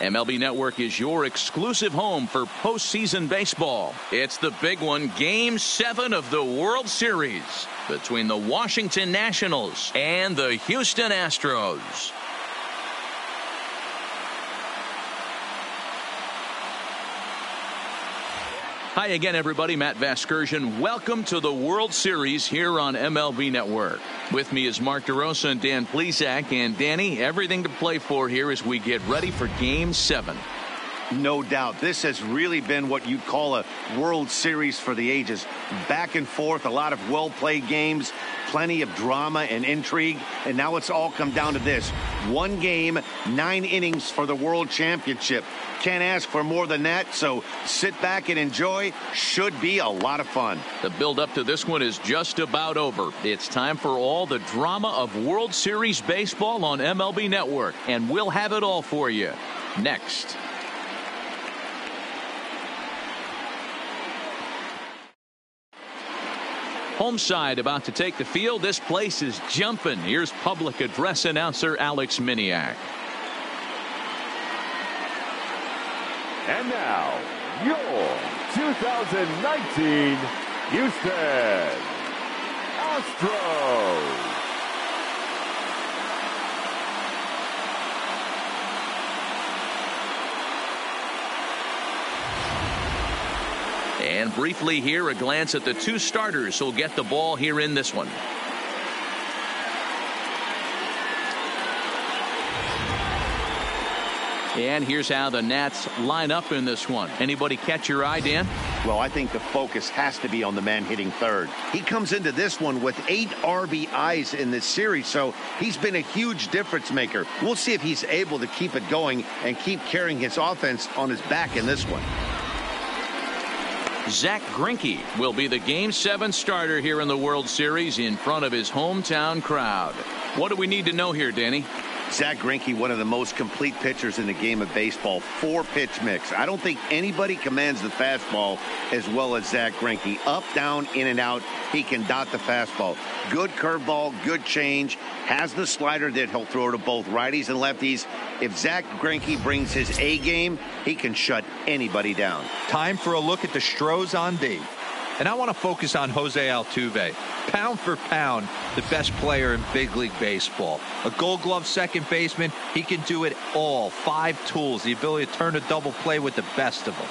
MLB Network is your exclusive home for postseason baseball. It's the big one, Game 7 of the World Series between the Washington Nationals and the Houston Astros. Hi again, everybody. Matt Vasgersian. Welcome to the World Series here on MLB Network. With me is Mark DeRosa and Dan Plesac. And Danny, everything to play for here as we get ready for Game 7. No doubt. This has really been what you'd call a World Series for the ages. Back and forth, a lot of well played games, plenty of drama and intrigue. And now it's all come down to this one game, nine innings for the World Championship. Can't ask for more than that, so sit back and enjoy. Should be a lot of fun. The build up to this one is just about over. It's time for all the drama of World Series baseball on MLB Network, and we'll have it all for you next. Home side about to take the field. This place is jumping. Here's public address announcer Alex Miniak. And now, your 2019 Houston Astros. And briefly here, a glance at the two starters who'll get the ball here in this one. And here's how the Nats line up in this one. Anybody catch your eye, Dan? Well, I think the focus has to be on the man hitting third. He comes into this one with eight RBIs in this series, so he's been a huge difference maker. We'll see if he's able to keep it going and keep carrying his offense on his back in this one. Zack Greinke will be the Game 7 starter here in the World Series in front of his hometown crowd. What do we need to know here, Danny? Zack Greinke, one of the most complete pitchers in the game of baseball. Four pitch mix. I don't think anybody commands the fastball as well as Zack Greinke. Up, down, in and out. He can dot the fastball. Good curveball, good change. Has the slider that he'll throw to both righties and lefties. If Zack Greinke brings his A game, he can shut anybody down. Time for a look at the Stros on D. And I want to focus on Jose Altuve. Pound for pound, the best player in big league baseball. A gold glove second baseman, he can do it all. Five tools, the ability to turn a double play with the best of them.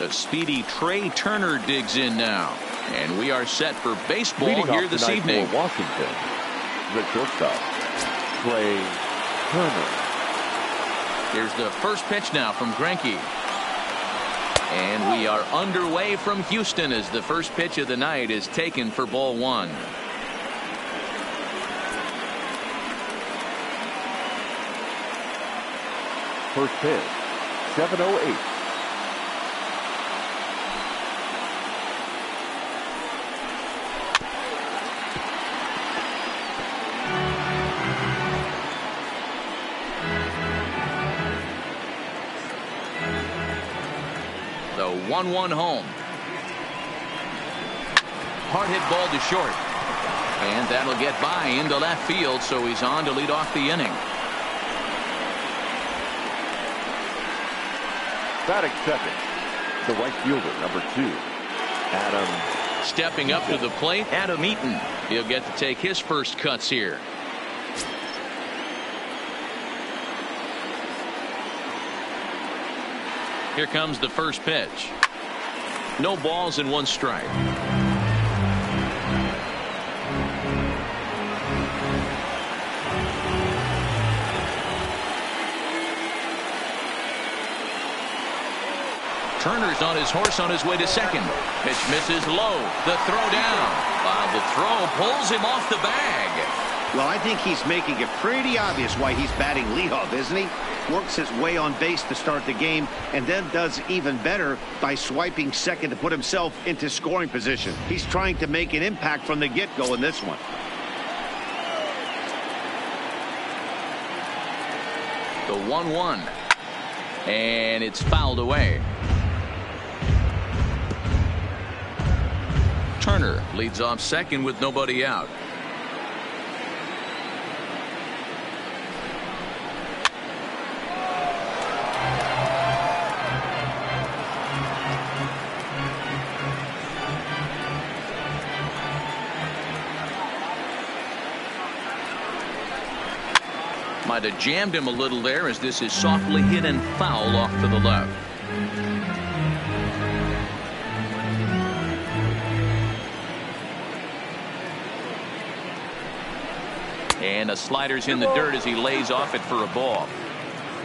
The speedy Trea Turner digs in now. And we are set for baseball Leading here this evening. For Washington, the shortstop, Trea Turner. Here's the first pitch now from Greinke. And we are underway from Houston as the first pitch of the night is taken for ball one. First pitch, 708. The 1 1 home. Hard hit ball to short. And that'll get by into left field, so he's on to lead off the inning. Batting second, the right fielder, number two, Adam. Stepping up to the plate, Adam Eaton. He'll get to take his first cuts here. Here comes the first pitch. No balls in one strike. Turner's on his horse on his way to second. Pitch misses low. The throw down. The throw pulls him off the bag. Well, I think he's making it pretty obvious why he's batting leadoff, isn't he? Works his way on base to start the game and then does even better by swiping second to put himself into scoring position. He's trying to make an impact from the get-go in this one. The 1-1. And it's fouled away. Turner leads off second with nobody out. Might have jammed him a little there as this is softly hit and foul off to the left. And a slider's in the dirt as he lays off it for a ball.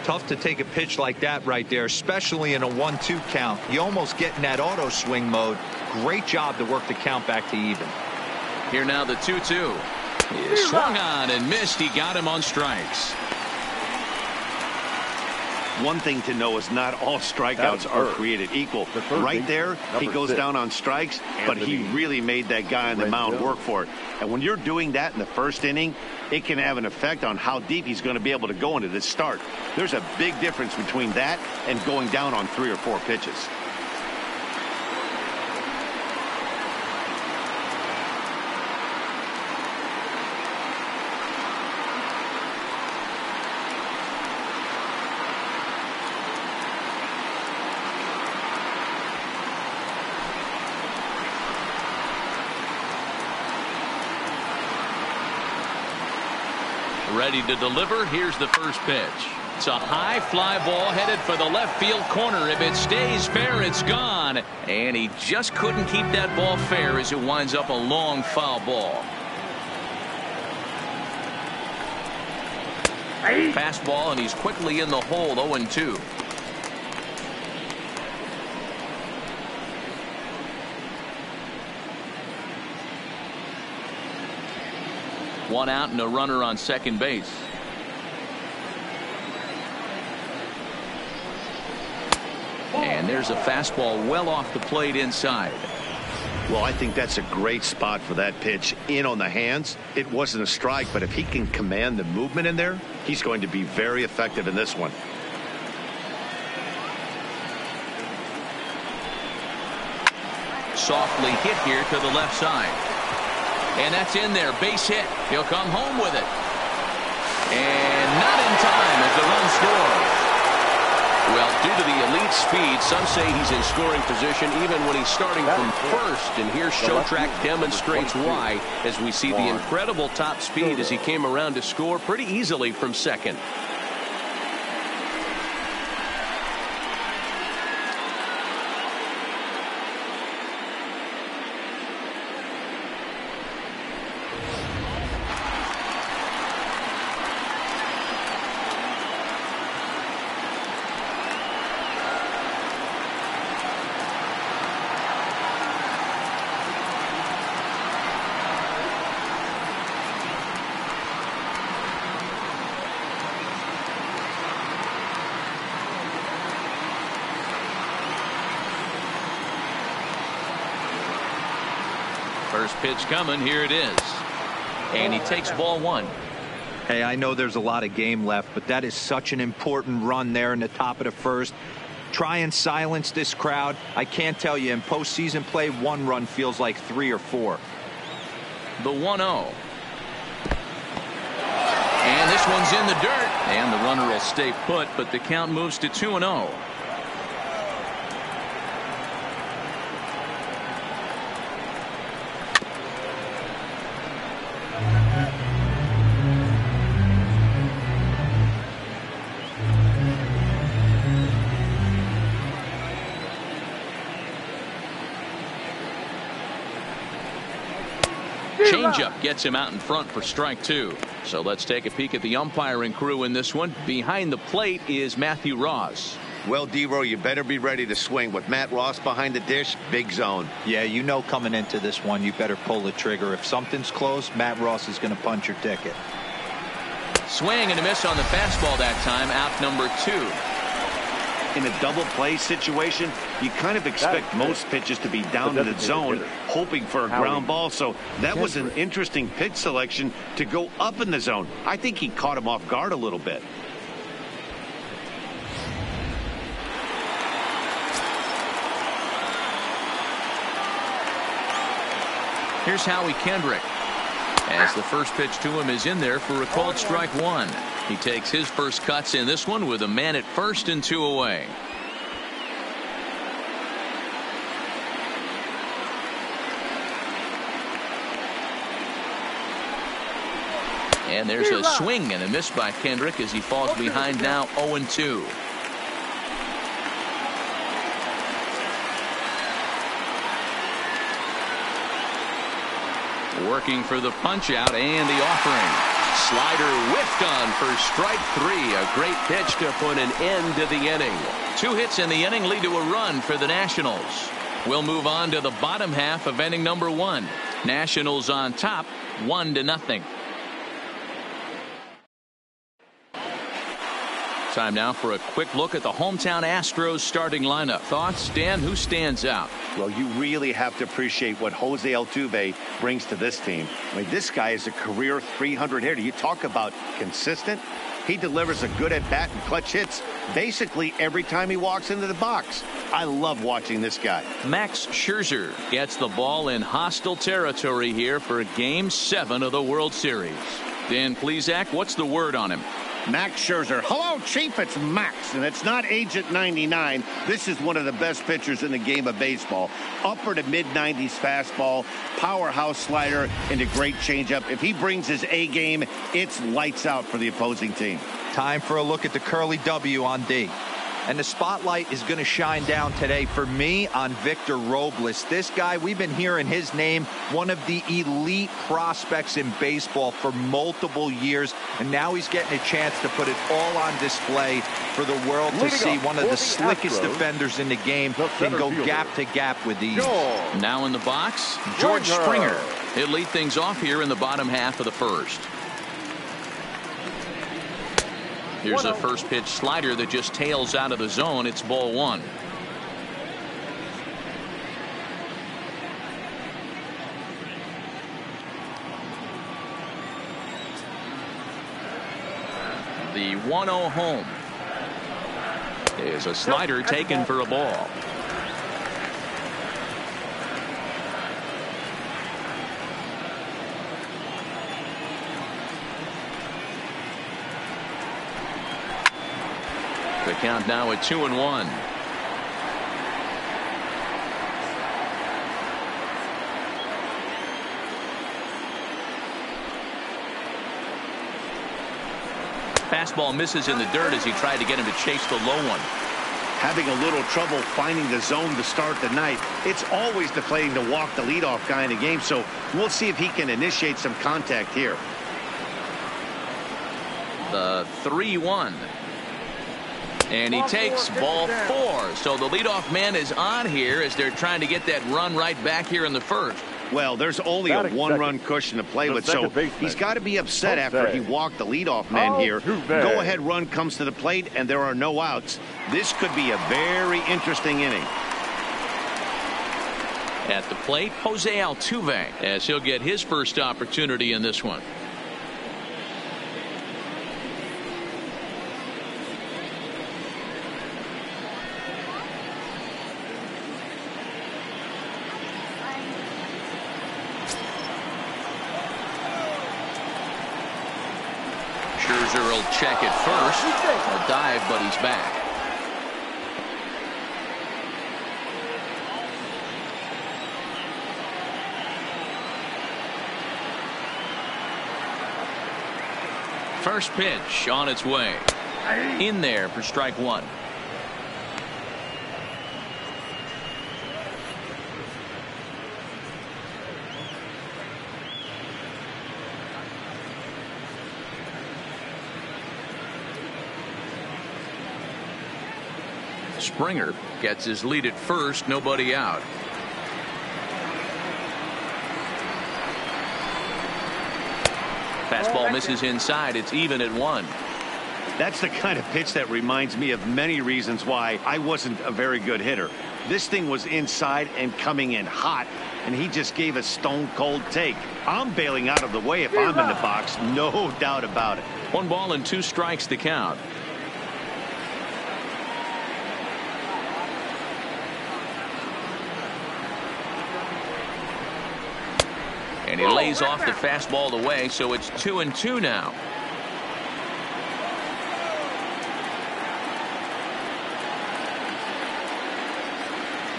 Tough to take a pitch like that right there, especially in a 1-2 count. You almost get in that auto swing mode. Great job to work the count back to even. Here now the 2-2. He swung on and missed. He got him on strikes. One thing to know is not all strikeouts are created equal. The right there, he goes six. down on strikes, but he really made that guy on the mound work for it. And when you're doing that in the first inning, it can have an effect on how deep he's going to be able to go into this start. There's a big difference between that and going down on three or four pitches. Ready to deliver. Here's the first pitch. It's a high fly ball headed for the left field corner. If it stays fair, it's gone. And he just couldn't keep that ball fair as it winds up a long foul ball. Fastball, and he's quickly in the hole 0 One out and a runner on second base. And there's a fastball well off the plate inside. Well, I think that's a great spot for that pitch in on the hands. It wasn't a strike, but if he can command the movement in there, he's going to be very effective in this one. Softly hit here to the left side. And that's in there. Base hit. He'll come home with it. And not in time as the run scores. Well, due to the elite speed, some say he's in scoring position even when he's starting from first. And here Showtrack demonstrates why as we see the incredible top speed as he came around to score pretty easily from second. First pitch coming. Here it is. And he takes ball one. Hey, I know there's a lot of game left, but that is such an important run there in the top of the first. Try and silence this crowd. I can't tell you, in postseason play, one run feels like three or four. The 1 0. And this one's in the dirt. And the runner will stay put, but the count moves to 2 0. Changeup gets him out in front for strike two. So let's take a peek at the umpiring crew in this one. Behind the plate is Matthew Ross. Well, Dero, you better be ready to swing. With Matt Ross behind the dish, big zone. Yeah, you know coming into this one, you better pull the trigger. If something's close, Matt Ross is going to punch your ticket. Swing and a miss on the fastball that time. Out number two in a double play situation, you kind of expect most pitches to be down in the zone, hoping for a ground ball. So that was an interesting pitch selection to go up in the zone. I think he caught him off guard a little bit. Here's Howie Kendrick. As the first pitch to him is in there for a called strike one. He takes his first cuts in this one with a man at first and two away. And there's a swing and a miss by Kendrick as he falls behind now 0-2. Working for the punch out and the offering. Slider whiffed on for strike three. A great pitch to put an end to the inning. Two hits in the inning lead to a run for the Nationals. We'll move on to the bottom half of inning number one. Nationals on top, one to nothing. Time now for a quick look at the hometown Astros starting lineup. Thoughts, Dan? Who stands out? Well, you really have to appreciate what Jose Altuve brings to this team. I mean, this guy is a career 300 hitter. You talk about consistent. He delivers a good at bat and clutch hits basically every time he walks into the box. I love watching this guy. Max Scherzer gets the ball in hostile territory here for game seven of the World Series. Dan Plesac, what's the word on him? Max Scherzer. Hello, Chief. It's Max, and it's not Agent 99. This is one of the best pitchers in the game of baseball. Upper to mid 90s fastball, powerhouse slider, and a great changeup. If he brings his A game, it's lights out for the opposing team. Time for a look at the curly W on D. And the spotlight is going to shine down today for me on Victor Robles. This guy, we've been hearing his name, one of the elite prospects in baseball for multiple years. And now he's getting a chance to put it all on display for the world to see one of the slickest defenders in the game can go gap to gap with these. Now in the box, George Springer. He'll lead things off here in the bottom half of the first. Here's a first pitch slider that just tails out of the zone. It's ball one. The 1-0 home is a slider taken for a ball. Count now at two and one. Fastball misses in the dirt as he tried to get him to chase the low one. Having a little trouble finding the zone to start the night. It's always deflating to walk the leadoff guy in a game, so we'll see if he can initiate some contact here. The 3 1. And he takes ball four. So the leadoff man is on here as they're trying to get that run right back here in the first. Well, there's only a one-run cushion to play with, so he's got to be upset after he walked the leadoff man here. Go-ahead run comes to the plate, and there are no outs. This could be a very interesting inning. At the plate, Jose Altuve, as he'll get his first opportunity in this one. Scherzer will check it first. A dive, but he's back. First pitch on its way. In there for strike one. Springer gets his lead at first, nobody out. Fastball misses inside. It's even at one. That's the kind of pitch that reminds me of many reasons why I wasn't a very good hitter. This thing was inside and coming in hot, and he just gave a stone cold take. I'm bailing out of the way if I'm in the box, no doubt about it. One ball and two strikes to count. And he lays off the fastball away, so it's two and two now.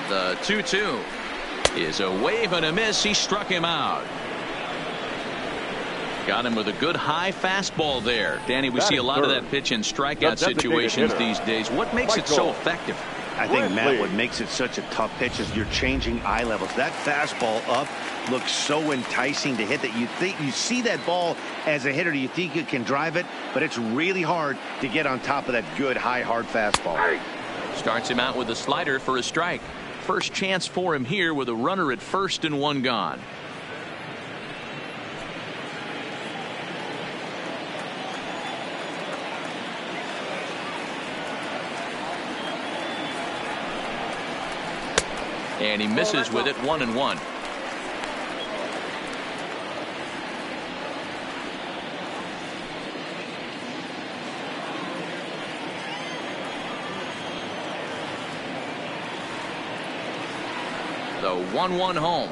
The 2 2 is a wave and a miss. He struck him out. Got him with a good high fastball there. Danny, we see a lot of that pitch in strikeout situations these days. What makes it so effective? I think, Matt, what makes it such a tough pitch is you're changing eye levels. That fastball up looks so enticing to hit that you think you see that ball as a hitter. You think you can drive it, but it's really hard to get on top of that good high hard fastball. Starts him out with a slider for a strike. First chance for him here with a runner at first and one gone. And he misses with it one and one. The 1 1 home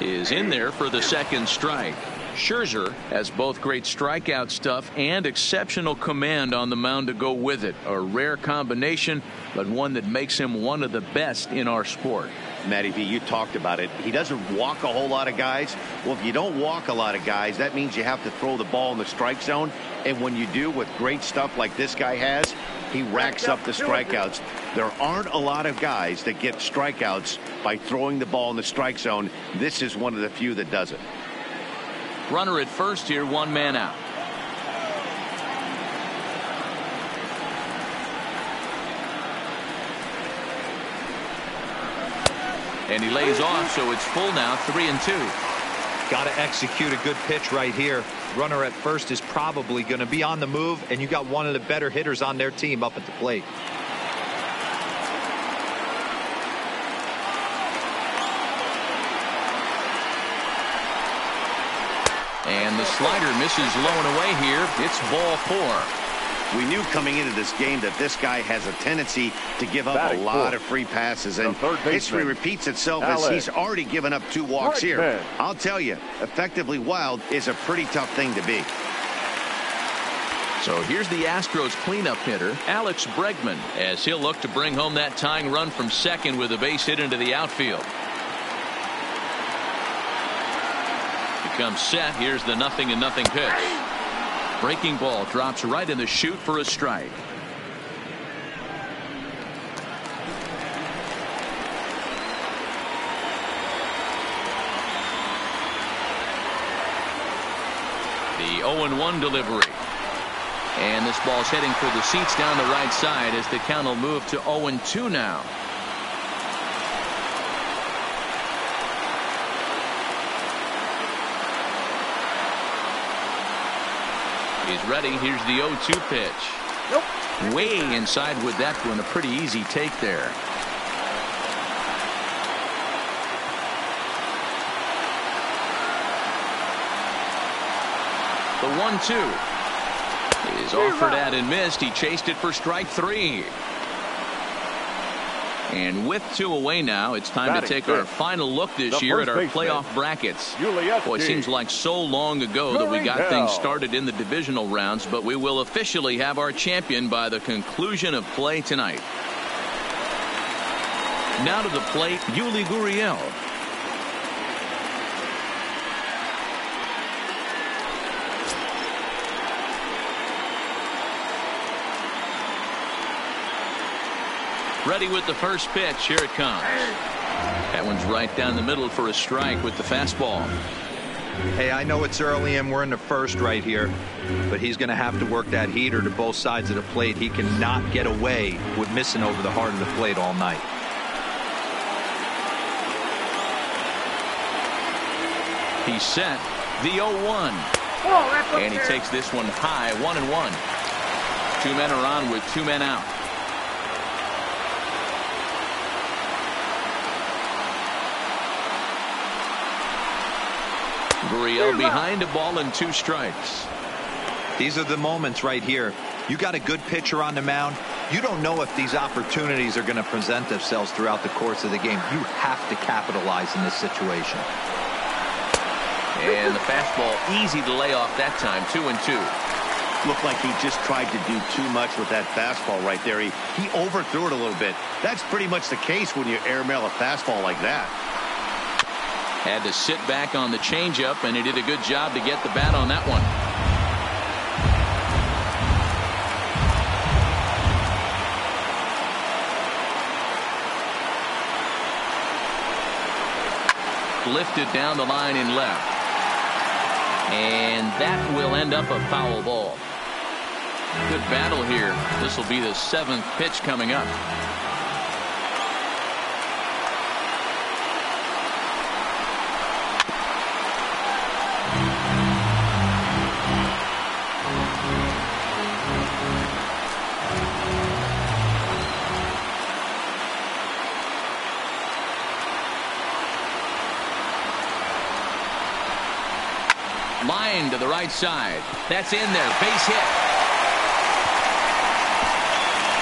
is in there for the second strike. Scherzer has both great strikeout stuff and exceptional command on the mound to go with it. A rare combination, but one that makes him one of the best in our sport. Matty V, you talked about it. He doesn't walk a whole lot of guys. Well, if you don't walk a lot of guys, that means you have to throw the ball in the strike zone. And when you do with great stuff like this guy has, he racks up the strikeouts. There aren't a lot of guys that get strikeouts by throwing the ball in the strike zone. This is one of the few that does it. Runner at first here, one man out. And he lays off, so it's full now, three and two. Got to execute a good pitch right here. Runner at first is probably going to be on the move, and you got one of the better hitters on their team up at the plate. And the slider misses low and away here. It's ball four. We knew coming into this game that this guy has a tendency to give up Batting a lot of free passes. And history repeats itself Alex. as he's already given up two walks right here. Man. I'll tell you, effectively wild is a pretty tough thing to be. So here's the Astros cleanup hitter, Alex Bregman, as he'll look to bring home that tying run from second with a base hit into the outfield. Becomes set. Here's the nothing and nothing pitch. Breaking ball drops right in the chute for a strike. The 0-1 delivery. And this ball's heading for the seats down the right side as the count will move to 0-2 now. Is ready. Here's the 0-2 pitch. Nope. Way inside with that one. A pretty easy take there. The 1-2 is offered at and missed. He chased it for strike three. And with two away now, it's time Batting to take our final look this year at our playoff brackets. Boy, it seems like so long ago that we got things started in the divisional rounds, but we will officially have our champion by the conclusion of play tonight. Now to the plate, Yuli Gurriel. Ready with the first pitch. Here it comes. That one's right down the middle for a strike with the fastball. Hey, I know it's early and we're in the first right here, but he's going to have to work that heater to both sides of the plate. He cannot get away with missing over the heart of the plate all night. He's set the 0-1. and he takes this one high, one and one. Two men are on with two men out. Gurriel behind a ball and two strikes. These are the moments right here. You got a good pitcher on the mound. You don't know if these opportunities are going to present themselves throughout the course of the game. You have to capitalize in this situation. And the fastball easy to lay off that time. Two and two. Looked like he just tried to do too much with that fastball right there. He, he overthrew it a little bit. That's pretty much the case when you airmail a fastball like that. Had to sit back on the changeup, and he did a good job to get the bat on that one. Lifted down the line and left. And that will end up a foul ball. Good battle here. This will be the seventh pitch coming up. Side. That's in there. Base hit.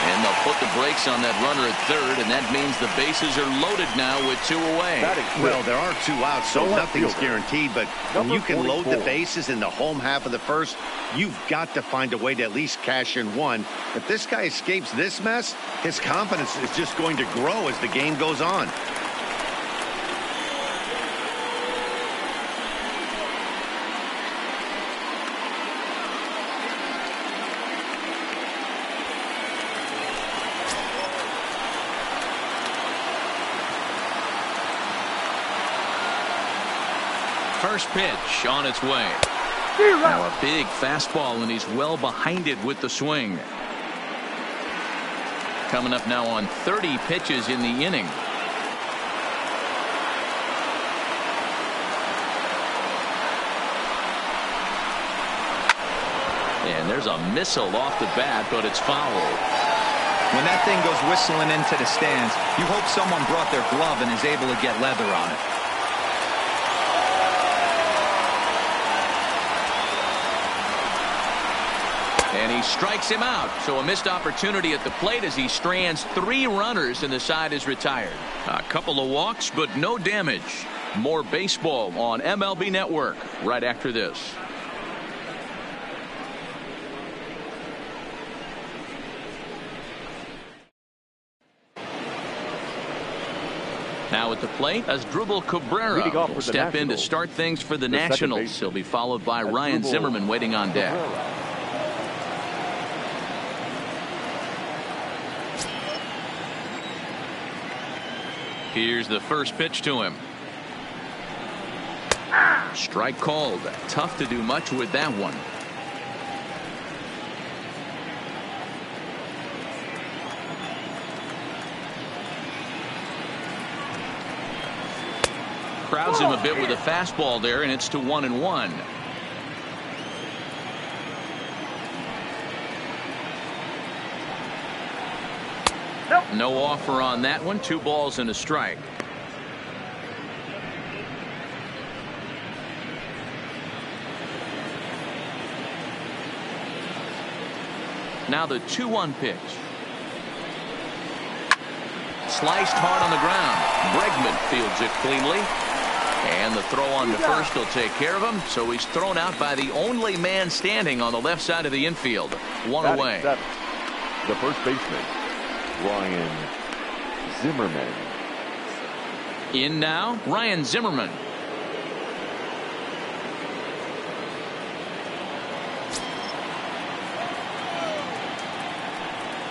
And they'll put the brakes on that runner at third, and that means the bases are loaded now with two away. Well, there are two outs, so nothing's guaranteed, but when you can load the bases in the home half of the first, you've got to find a way to at least cash in one. If this guy escapes this mess, his confidence is just going to grow as the game goes on. First pitch on its way. Now a big fastball, and he's well behind it with the swing. Coming up now on 30 pitches in the inning. And there's a missile off the bat, but it's foul. When that thing goes whistling into the stands, you hope someone brought their glove and is able to get leather on it. He strikes him out. So a missed opportunity at the plate as he strands three runners and the side is retired. A couple of walks, but no damage. More baseball on MLB Network right after this. Now at the plate, Asdrubal Cabrera will step in to start things for the, the Nationals. He'll be followed by Ryan Zimmerman waiting on deck. Cabrera. Here's the first pitch to him. Strike called. Tough to do much with that one. Crowds him a bit with a fastball there, and it's to one and one. No offer on that one. Two balls and a strike. Now the 2-1 pitch. Sliced hard on the ground. Bregman fields it cleanly. And the throw on to first will take care of him. So he's thrown out by the only man standing on the left side of the infield. One away. The first baseman, Ryan Zimmerman. In now, Ryan Zimmerman.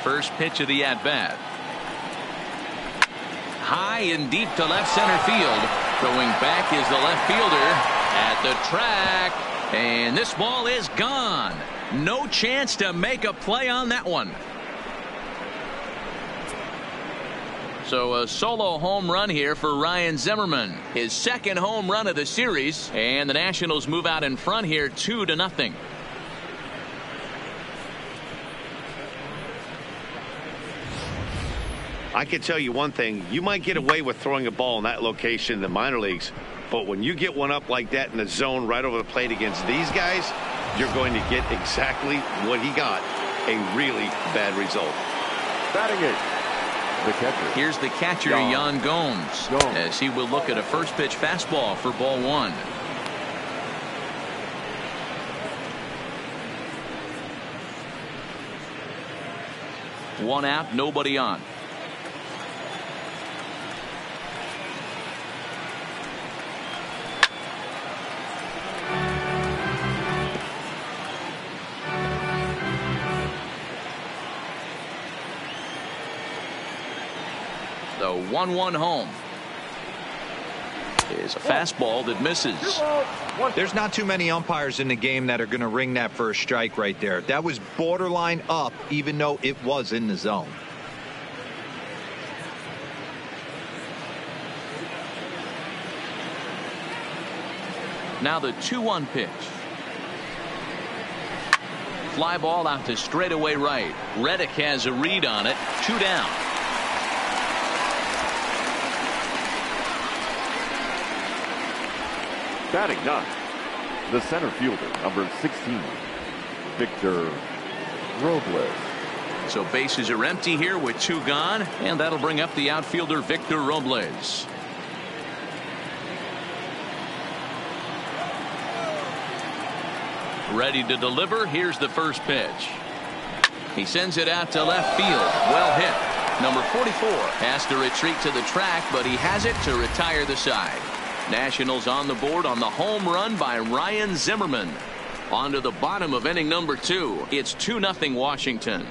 First pitch of the at bat. High and deep to left center field. Going back is the left fielder at the track. And this ball is gone. No chance to make a play on that one. So a solo home run here for Ryan Zimmerman. His second home run of the series. And the Nationals move out in front here two to nothing. I can tell you one thing. You might get away with throwing a ball in that location in the minor leagues. But when you get one up like that in the zone right over the plate against these guys, you're going to get exactly what he got. A really bad result. Batting it the catcher. Here's the catcher, Yan, Yan Gomes, Gomes, as he will look at a first pitch fastball for ball one. One out, nobody on. 1-1 home is a fastball that misses. There's not too many umpires in the game that are going to ring that first strike right there. That was borderline up, even though it was in the zone. Now the 2-1 pitch. Fly ball out to straightaway right. Reddick has a read on it. Two down. Batting ninth, the center fielder, number 16, Victor Robles. So bases are empty here with two gone, and that'll bring up the outfielder Victor Robles. Ready to deliver. Here's the first pitch. He sends it out to left field. Well hit. Number 44 has to retreat to the track, but he has it to retire the side. Nationals on the board on the home run by Ryan Zimmerman. On to the bottom of inning number two. It's 2 0 Washington.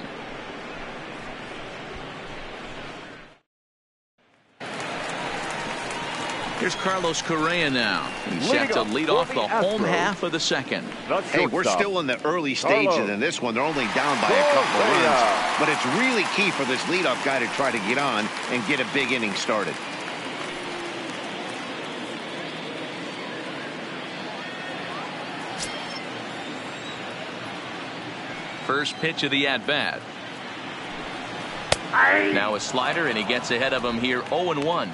Here's Carlos Correa now. He's set to lead off the home half of the second. Hey, we're still in the early stages in this one. They're only down by a couple of runs. But it's really key for this leadoff guy to try to get on and get a big inning started. First pitch of the at-bat. Now a slider, and he gets ahead of him here 0-1.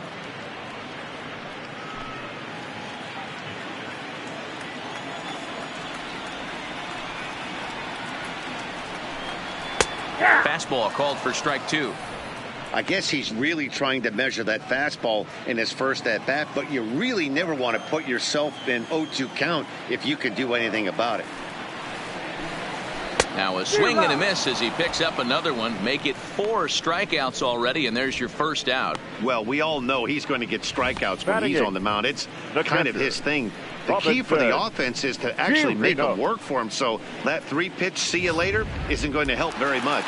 Fastball called for strike two. I guess he's really trying to measure that fastball in his first at bat, but you really never want to put yourself in 0-2 count if you can do anything about it. Now a swing and a miss as he picks up another one. Make it four strikeouts already, and there's your first out. Well, we all know he's going to get strikeouts when he's on the mound. It's kind of his thing. The key for the offense is to actually make them work for him. So that three pitch see you later isn't going to help very much.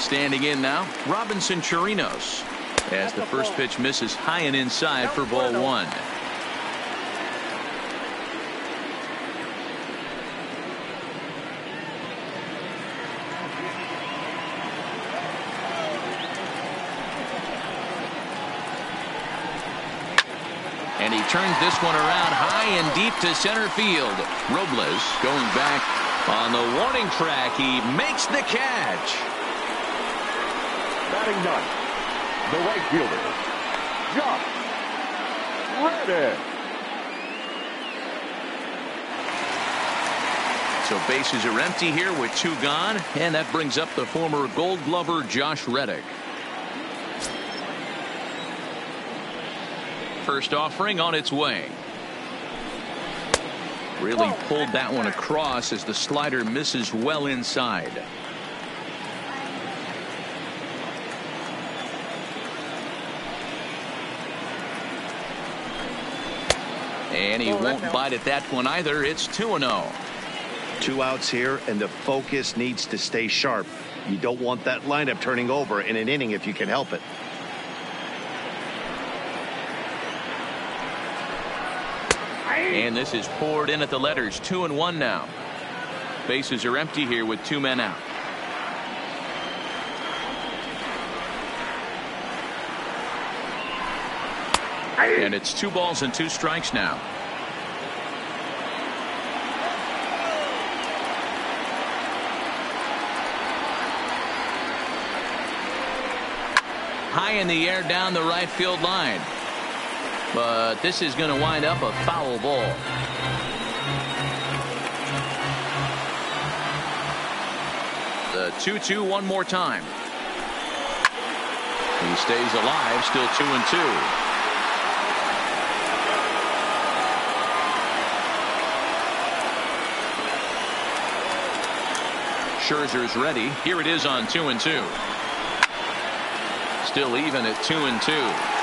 Standing in now, Robinson Chirinos. As the first pitch misses high and inside for ball one. Turns this one around high and deep to center field. Robles going back on the warning track. He makes the catch. Batting ninth, the right fielder, Josh Reddick. So bases are empty here with two gone, and that brings up the former Gold Glover Josh Reddick. First offering on its way. Really oh. pulled that one across as the slider misses well inside. And he won't bite at that one either. It's 2 0. Two outs here, and the focus needs to stay sharp. You don't want that lineup turning over in an inning if you can help it. And this is poured in at the letters. Two and one now. Bases are empty here with two men out. And it's two balls and two strikes now. High in the air down the right field line. But this is going to wind up a foul ball. The 2-2 one more time. He stays alive, still 2 and 2. Scherzer's ready. Here it is on 2 and 2. Still even at 2 and 2.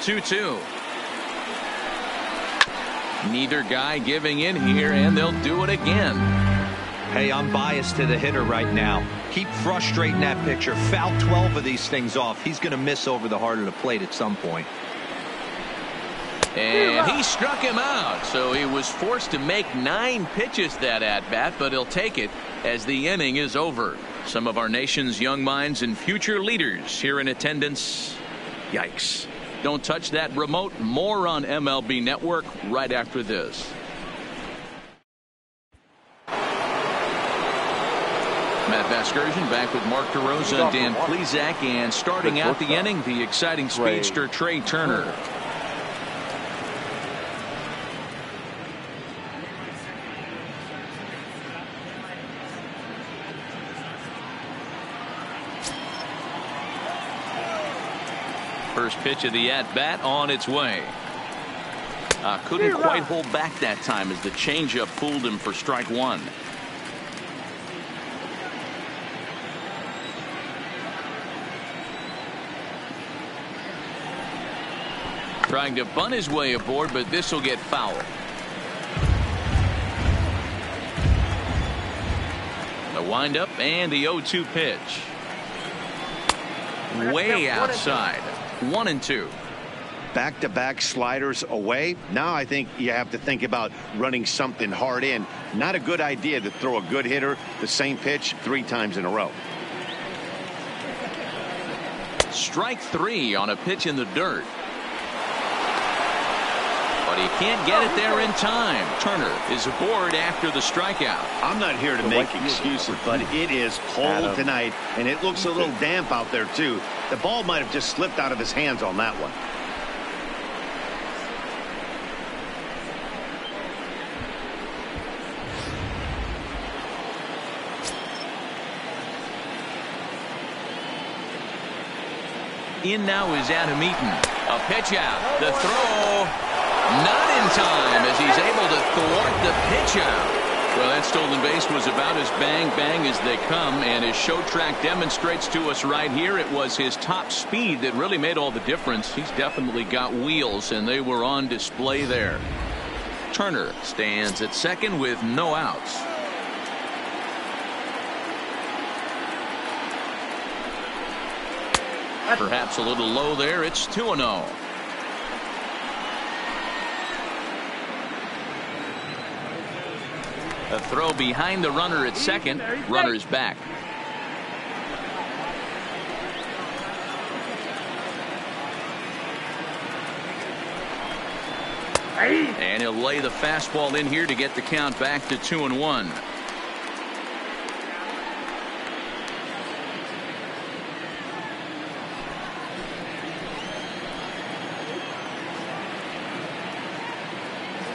The 2 2. Neither guy giving in here, and they'll do it again. Hey, I'm biased to the hitter right now. Keep frustrating that pitcher. Foul 12 of these things off. He's going to miss over the heart of the plate at some point. And he struck him out, so he was forced to make nine pitches that at bat, but he'll take it as the inning is over. Some of our nation's young minds and future leaders here in attendance. Yikes. Don't touch that remote. More on MLB Network right after this. Matt Vasgersian back with Mark DeRosa and Dan Plesac and starting out the inning the exciting speedster Trea Turner. First pitch of the at bat on its way. Uh, couldn't quite hold back that time as the changeup fooled him for strike one. Trying to bunt his way aboard, but this will get foul. The windup and the 0-2 pitch. Way outside. One and two. Back to back sliders away. Now I think you have to think about running something hard in. Not a good idea to throw a good hitter the same pitch three times in a row. Strike three on a pitch in the dirt. But he can't get it there in time. Turner is aboard after the strikeout. I'm not here to make excuses, but it is cold tonight, and it looks a little damp out there, too. The ball might have just slipped out of his hands on that one. In now is Adam Eaton. A pitch out. The throw not in time as he's able to thwart the pitch out. Well, that stolen base was about as bang bang as they come, and his show track demonstrates to us right here it was his top speed that really made all the difference. He's definitely got wheels, and they were on display there. Turner stands at second with no outs. Perhaps a little low there. It's 2 Throw behind the runner at second. Runner's back. And he'll lay the fastball in here to get the count back to two and one.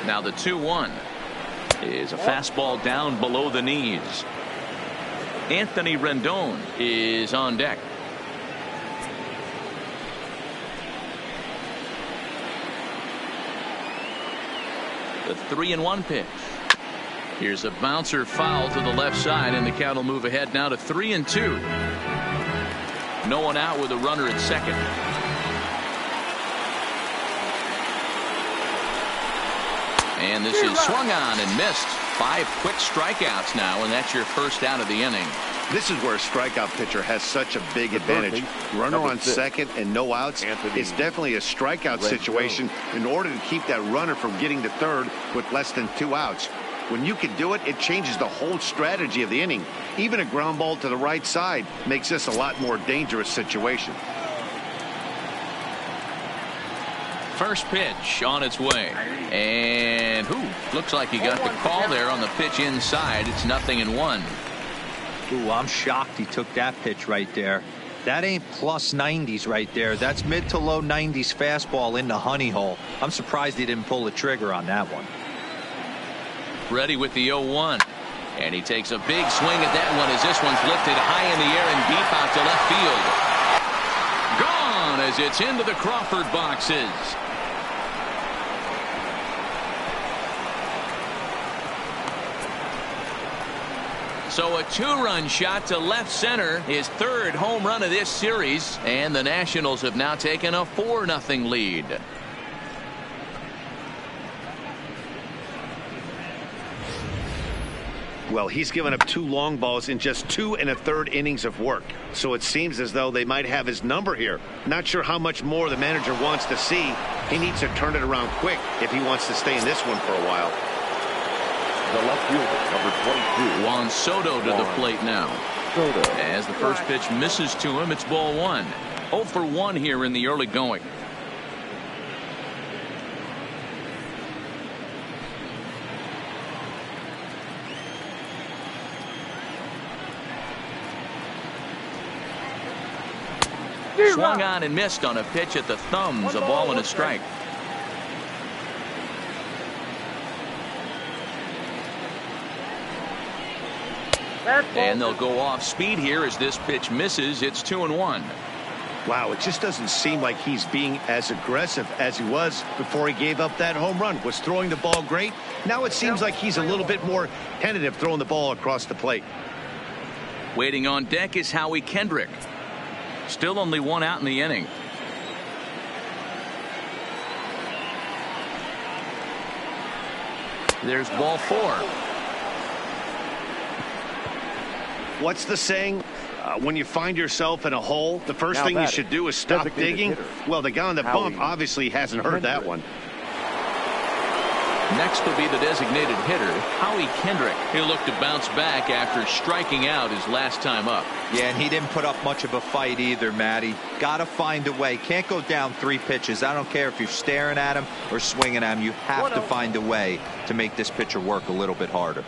Now the 2 1 is a fastball down below the knees. Anthony Rendon is on deck. The 3 and 1 pitch. Here's a bouncer foul to the left side, and the count will move ahead now to 3 and 2. No one out with a runner at second. And this is swung on and missed. Five quick strikeouts now, and that's your first out of the inning. This is where a strikeout pitcher has such a big advantage. Runner on second and no outs. It's definitely a strikeout situation in order to keep that runner from getting to third with less than two outs. When you can do it, it changes the whole strategy of the inning. Even a ground ball to the right side makes this a lot more dangerous situation. First pitch on its way. And who looks like he got the call there on the pitch inside. It's nothing in one. Ooh, I'm shocked he took that pitch right there. That ain't plus 90s right there. That's mid to low 90s fastball in the honey hole. I'm surprised he didn't pull the trigger on that one. Ready with the 0-1. And he takes a big swing at that one as this one's lifted high in the air and deep out to left field. Gone as it's into the Crawford boxes. So a two-run shot to left center, his third home run of this series, and the Nationals have now taken a 4-0 lead. Well, he's given up two long balls in just two and a third innings of work. So it seems as though they might have his number here. Not sure how much more the manager wants to see. He needs to turn it around quick if he wants to stay in this one for a while. The left fielder, number 22. Juan Soto to Juan the plate now. Soto. As the first pitch misses to him, it's ball one. 0 for 1 here in the early going. Swung on and missed on a pitch at the thumbs. A ball and a strike. And they'll go off speed here as this pitch misses. It's two and one. Wow, it just doesn't seem like he's being as aggressive as he was before he gave up that home run. Was throwing the ball great. Now it seems like he's a little bit more tentative throwing the ball across the plate. Waiting on deck is Howie Kendrick. Still only one out in the inning. There's ball four. What's the saying? Uh, when you find yourself in a hole, the first Now thing you should do is stop digging. hitter, Well, the guy on the bump obviously hasn't heard that one. Next will be the designated hitter, Howie Kendrick. He'll look to bounce back after striking out his last time up. Yeah, and he didn't put up much of a fight either, Matty. Got to find a way. Can't go down three pitches. I don't care if you're staring at him or swinging at him. You have to find a way to make this pitcher work a little bit harder.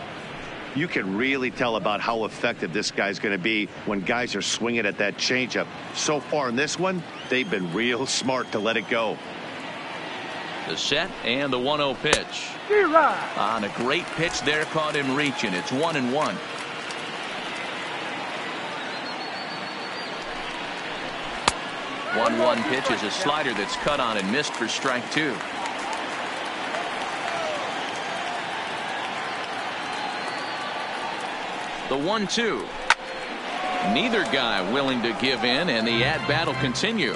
You can really tell about how effective this guy's going to be when guys are swinging at that changeup. So far in this one, they've been real smart to let it go. The set and the 1 0 pitch. On a great pitch there, caught him reaching. It's 1 and 1. One one pitch is a slider that's cut on and missed for strike two. The one two. Neither guy willing to give in and the at bat will continue.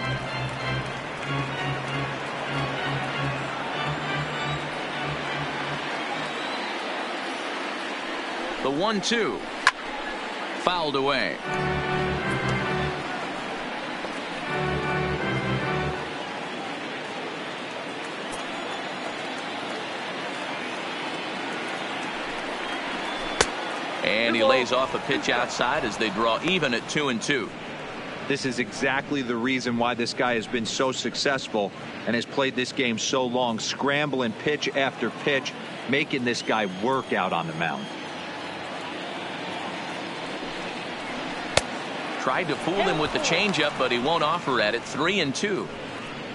The one two. Fouled away. And he lays off a pitch outside as they draw even at two and two. This is exactly the reason why this guy has been so successful and has played this game so long, scrambling pitch after pitch, making this guy work out on the mound. Tried to fool him with the changeup, but he won't offer at it. Three and two.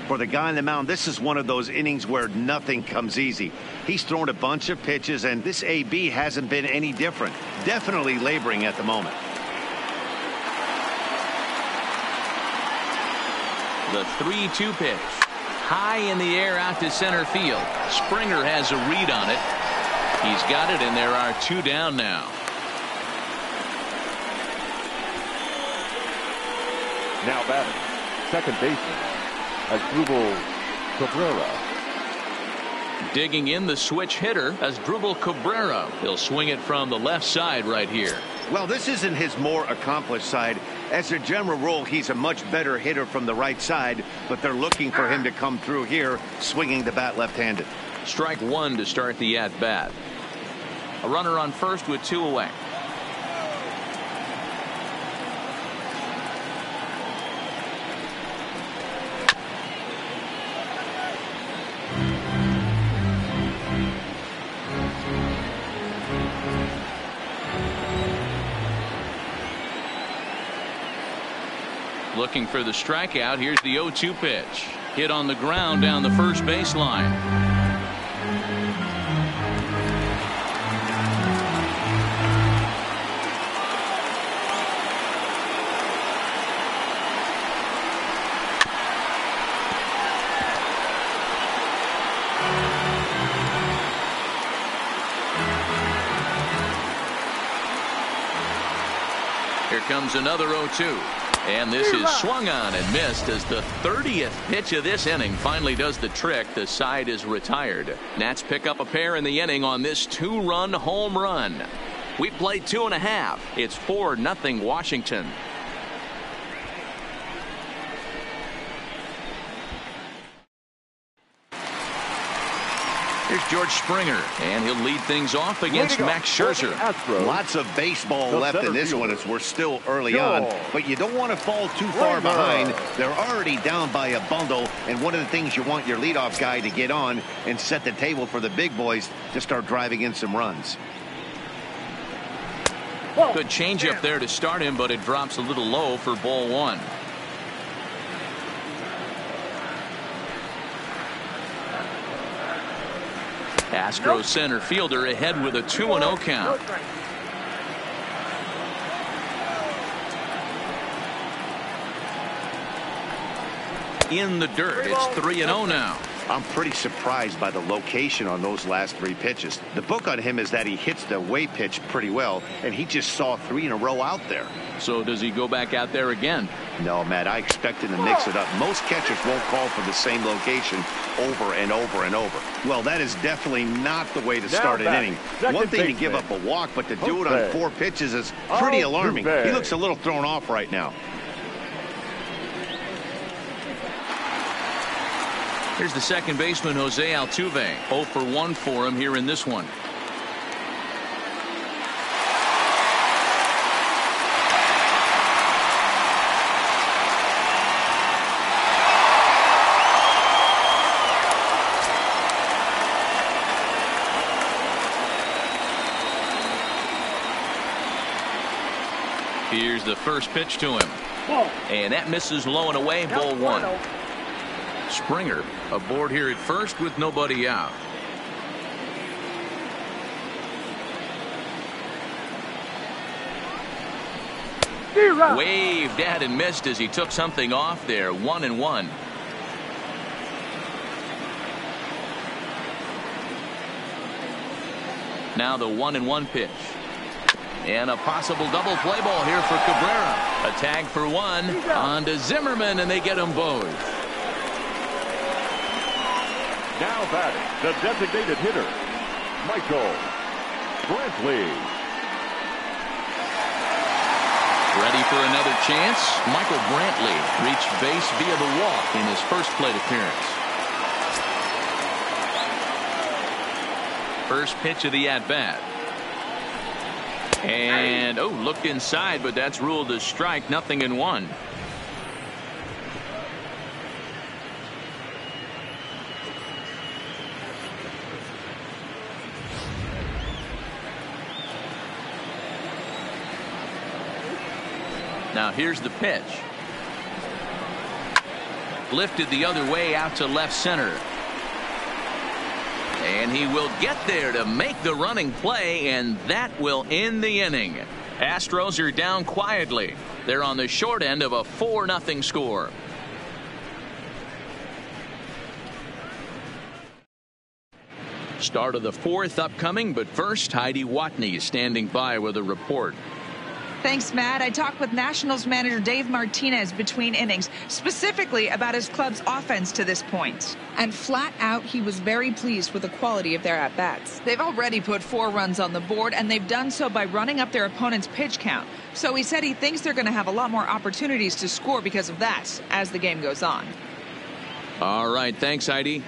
For the guy on the mound, this is one of those innings where nothing comes easy. He's thrown a bunch of pitches, and this AB hasn't been any different. Definitely laboring at the moment. The 3 2 pitch. High in the air out to center field. Springer has a read on it. He's got it, and there are two down now. Now batting, second baseman, Asdrubal Cabrera. Digging in the switch hitter Asdrubal Cabrera. He'll swing it from the left side right here. Well, this isn't his more accomplished side. As a general rule, he's a much better hitter from the right side, but they're looking for him to come through here, swinging the bat left-handed. Strike one to start the at bat. A runner on first with two away. Looking for the strikeout. Here's the 0 2 pitch. Hit on the ground down the first baseline. Here comes another 0 2. And this is swung on and missed as the 30th pitch of this inning finally does the trick. The side is retired. Nats pick up a pair in the inning on this two run home run. We played two and a half. It's 4 nothing Washington. George Springer, and he'll lead things off against Max Scherzer. Lots of baseball left in this one as we're still early on, but you don't want to fall too far behind. They're already down by a bundle, and one of the things you want your leadoff guy to get on and set the table for the big boys to start driving in some runs. Good changeup there to start him, but it drops a little low for ball one. Astros center fielder ahead with a 2-0 count. In the dirt, it's 3-0 now. I'm pretty surprised by the location on those last three pitches. The book on him is that he hits the way pitch pretty well, and he just saw three in a row out there. So does he go back out there again? No, Matt, I expect him to mix it up. Most catchers won't call for the same location over and over and over. Well, that is definitely not the way to start an inning. One thing to give up a walk, but to do it on four pitches is pretty alarming. He looks a little thrown off right now. Here's the second baseman, Jose Altuve. 0 for 1 for him here in this one. Here's the first pitch to him. And that misses low and away, ball one. Springer aboard here at first with nobody out. Waved at and missed as he took something off there. One and one. Now the one and one pitch. And a possible double play ball here for Cabrera. A tag for one on to Zimmerman and they get them both. Now batting, the designated hitter, Michael Brantley. Ready for another chance? Michael Brantley reached base via the walk in his first plate appearance. First pitch of the at-bat. And, oh, looked inside, but that's ruled a strike. Nothing in one. Now here's the pitch. Lifted the other way out to left center. And he will get there to make the running play, and that will end the inning. Astros are down quietly. They're on the short end of a 4 0 score. Start of the fourth upcoming, but first, Heidi Watney standing by with a report. Thanks, Matt. I talked with Nationals manager Dave Martinez between innings, specifically about his club's offense to this point. And flat out, he was very pleased with the quality of their at bats. They've already put four runs on the board, and they've done so by running up their opponent's pitch count. So he said he thinks they're going to have a lot more opportunities to score because of that as the game goes on. All right. Thanks, Heidi.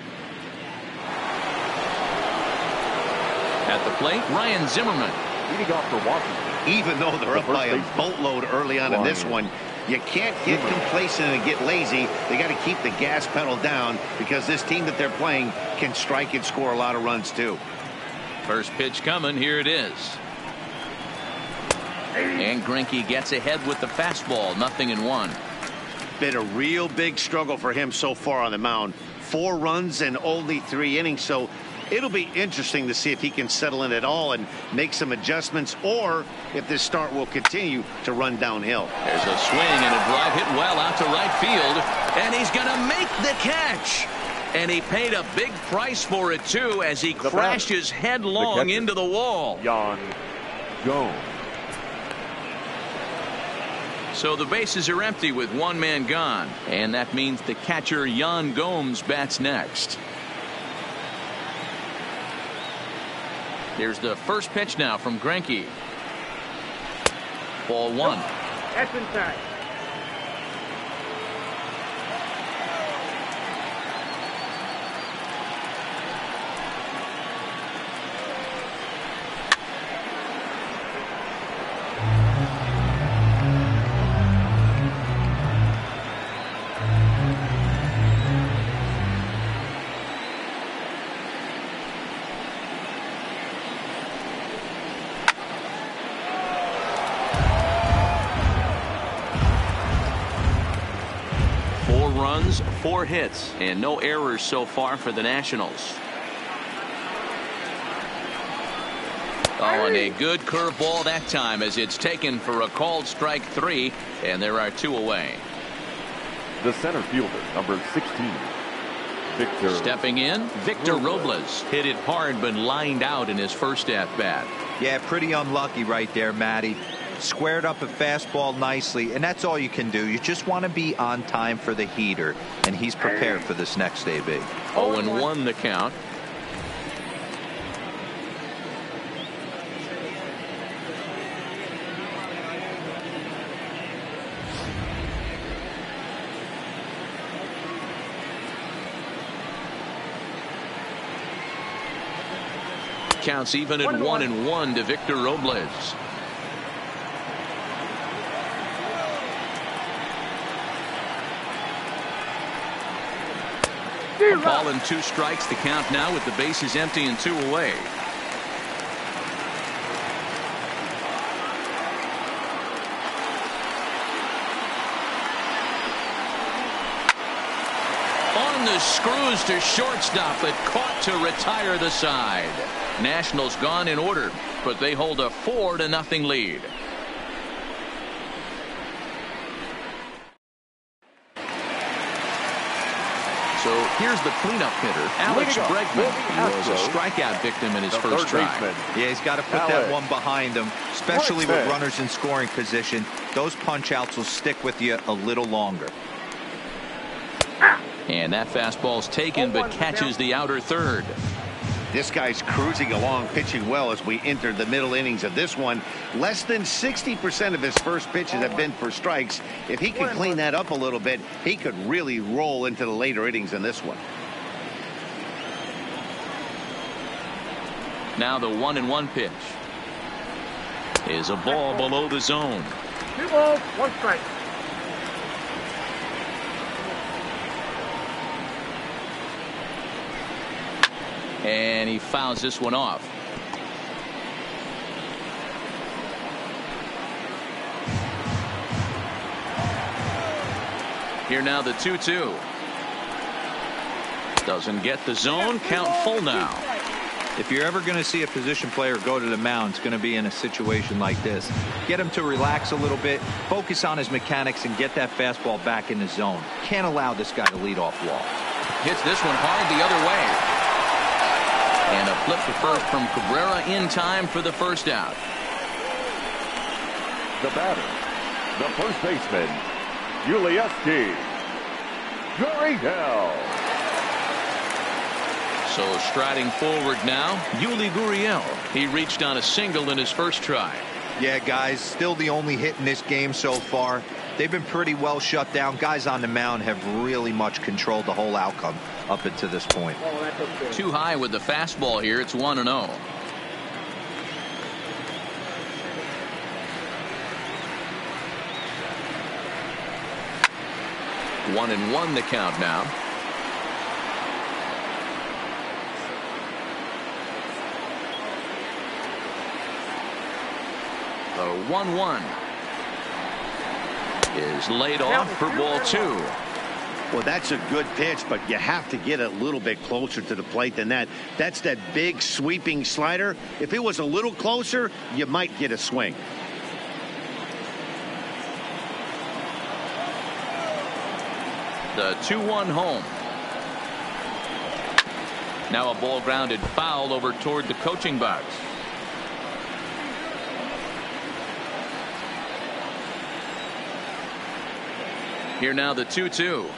At the plate, Ryan Zimmerman. Leading off for Washington. Even though they're up by a boatload early on in this one, you can't get complacent and get lazy. They got to keep the gas pedal down because this team that they're playing can strike and score a lot of runs too. First pitch coming. Here it is. And Greinke gets ahead with the fastball. Nothing in one. Been a real big struggle for him so far on the mound. Four runs and only three innings. So it'll be interesting to see if he can settle in at all and make some adjustments or if this start will continue to run downhill. There's a swing and a drive hit well out to right field and he's going to make the catch. And he paid a big price for it too as he the crashes headlong the into the wall. Yan Gomes. So the bases are empty with one man gone and that means the catcher Yan Gomes bats next. Here's the first pitch now from Greinke. Ball one. That's inside. Four hits, and no errors so far for the Nationals. Oh, and a good curveball that time as it's taken for a called strike three, and there are two away. The center fielder, number 16, Victor. Stepping in, Victor Robles. Robles hit it hard but lined out in his first at bat. Yeah, pretty unlucky right there, Matty squared up a fastball nicely, and that's all you can do. You just want to be on time for the heater, and he's prepared for this next AB. 0 and 1 the count. Counts even at one and one to Victor Robles. A ball and two strikes the count now with the bases empty and two away. On the screws to shortstop but caught to retire the side. Nationals gone in order but they hold a four to nothing lead. So here's the cleanup hitter, Alex Bregman. He was a strikeout victim in his the first try. Baseman. Yeah, he's got to put Alex. that one behind him, especially with runners in scoring position. Those punch outs will stick with you a little longer. And that fastball's taken but catches the outer third. This guy's cruising along, pitching well as we enter the middle innings of this one. Less than 60% of his first pitches have been for strikes. If he could clean that up a little bit, he could really roll into the later innings in this one. Now the one and one pitch is a ball below the zone. Two balls, one strike. And he fouls this one off. Here now the 2 2. Doesn't get the zone. Count full now. If you're ever going to see a position player go to the mound, it's going to be in a situation like this. Get him to relax a little bit, focus on his mechanics, and get that fastball back in the zone. Can't allow this guy to lead off wall. Hits this one hard the other way. And a flip to first from Cabrera in time for the first out. The batter, the first baseman, Yulieski Gurriel. So striding forward now, Yuli Gurriel. He reached on a single in his first try. Yeah, guys, still the only hit in this game so far. They've been pretty well shut down. Guys on the mound have really much controlled the whole outcome up until this point. Too high with the fastball here. It's 1 0. One and one the count now. The 1 1 is laid off for ball two. Well, that's a good pitch, but you have to get a little bit closer to the plate than that. That's that big sweeping slider. If it was a little closer, you might get a swing. The 2 1 home. Now a ball grounded foul over toward the coaching box. Here now the 2 2.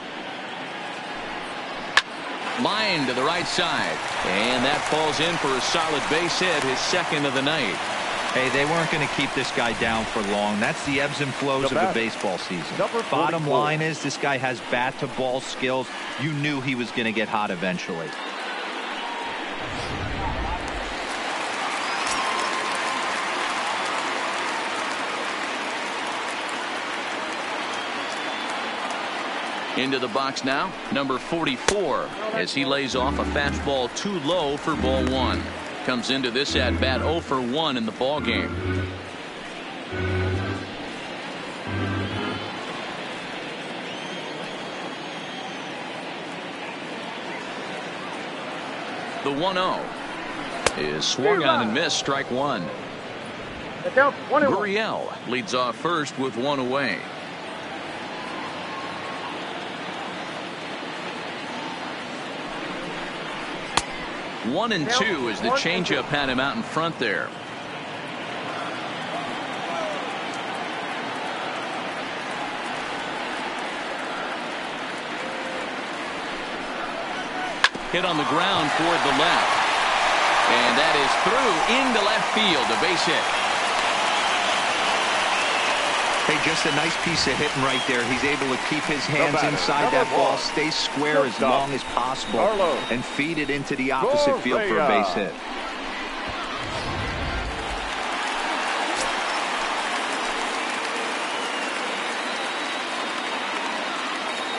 Line to the right side. And that falls in for a solid base hit, his second of the night. Hey, they weren't going to keep this guy down for long. That's the ebbs and flows of a baseball season. Bottom line is this guy has bat to ball skills. You knew he was going to get hot eventually. Into the box now, number 44, as he lays off a fastball too low for ball one. Comes into this at bat 0 for 1 in the ball game. The 1 0 is swung on and missed strike one. Gurriel leads off first with one away. One and two as the changeup had him out in front there. Hit on the ground toward the left. And that is through into left field, a base hit. Hey, just a nice piece of hitting right there. He's able to keep his hands inside that ball, stay square as long as possible, and feed it into the opposite field for a base hit.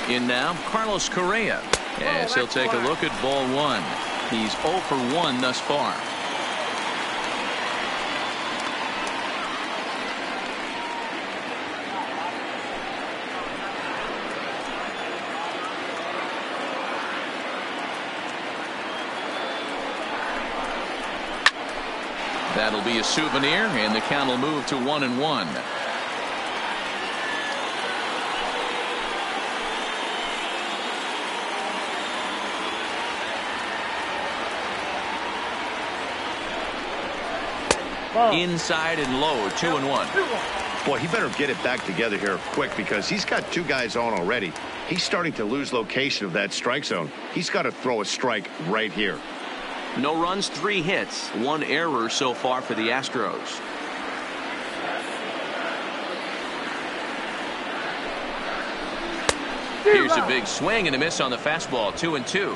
In now, Carlos Correa, oh, as he'll take a look at ball one. He's 0 for 1 thus far. That'll be a souvenir, and the count will move to one and one. Inside and low, two and one. Boy, he better get it back together here quick because he's got two guys on already. He's starting to lose location of that strike zone. He's got to throw a strike right here. No runs, three hits, one error so far for the Astros. Here's a big swing and a miss on the fastball, two and two.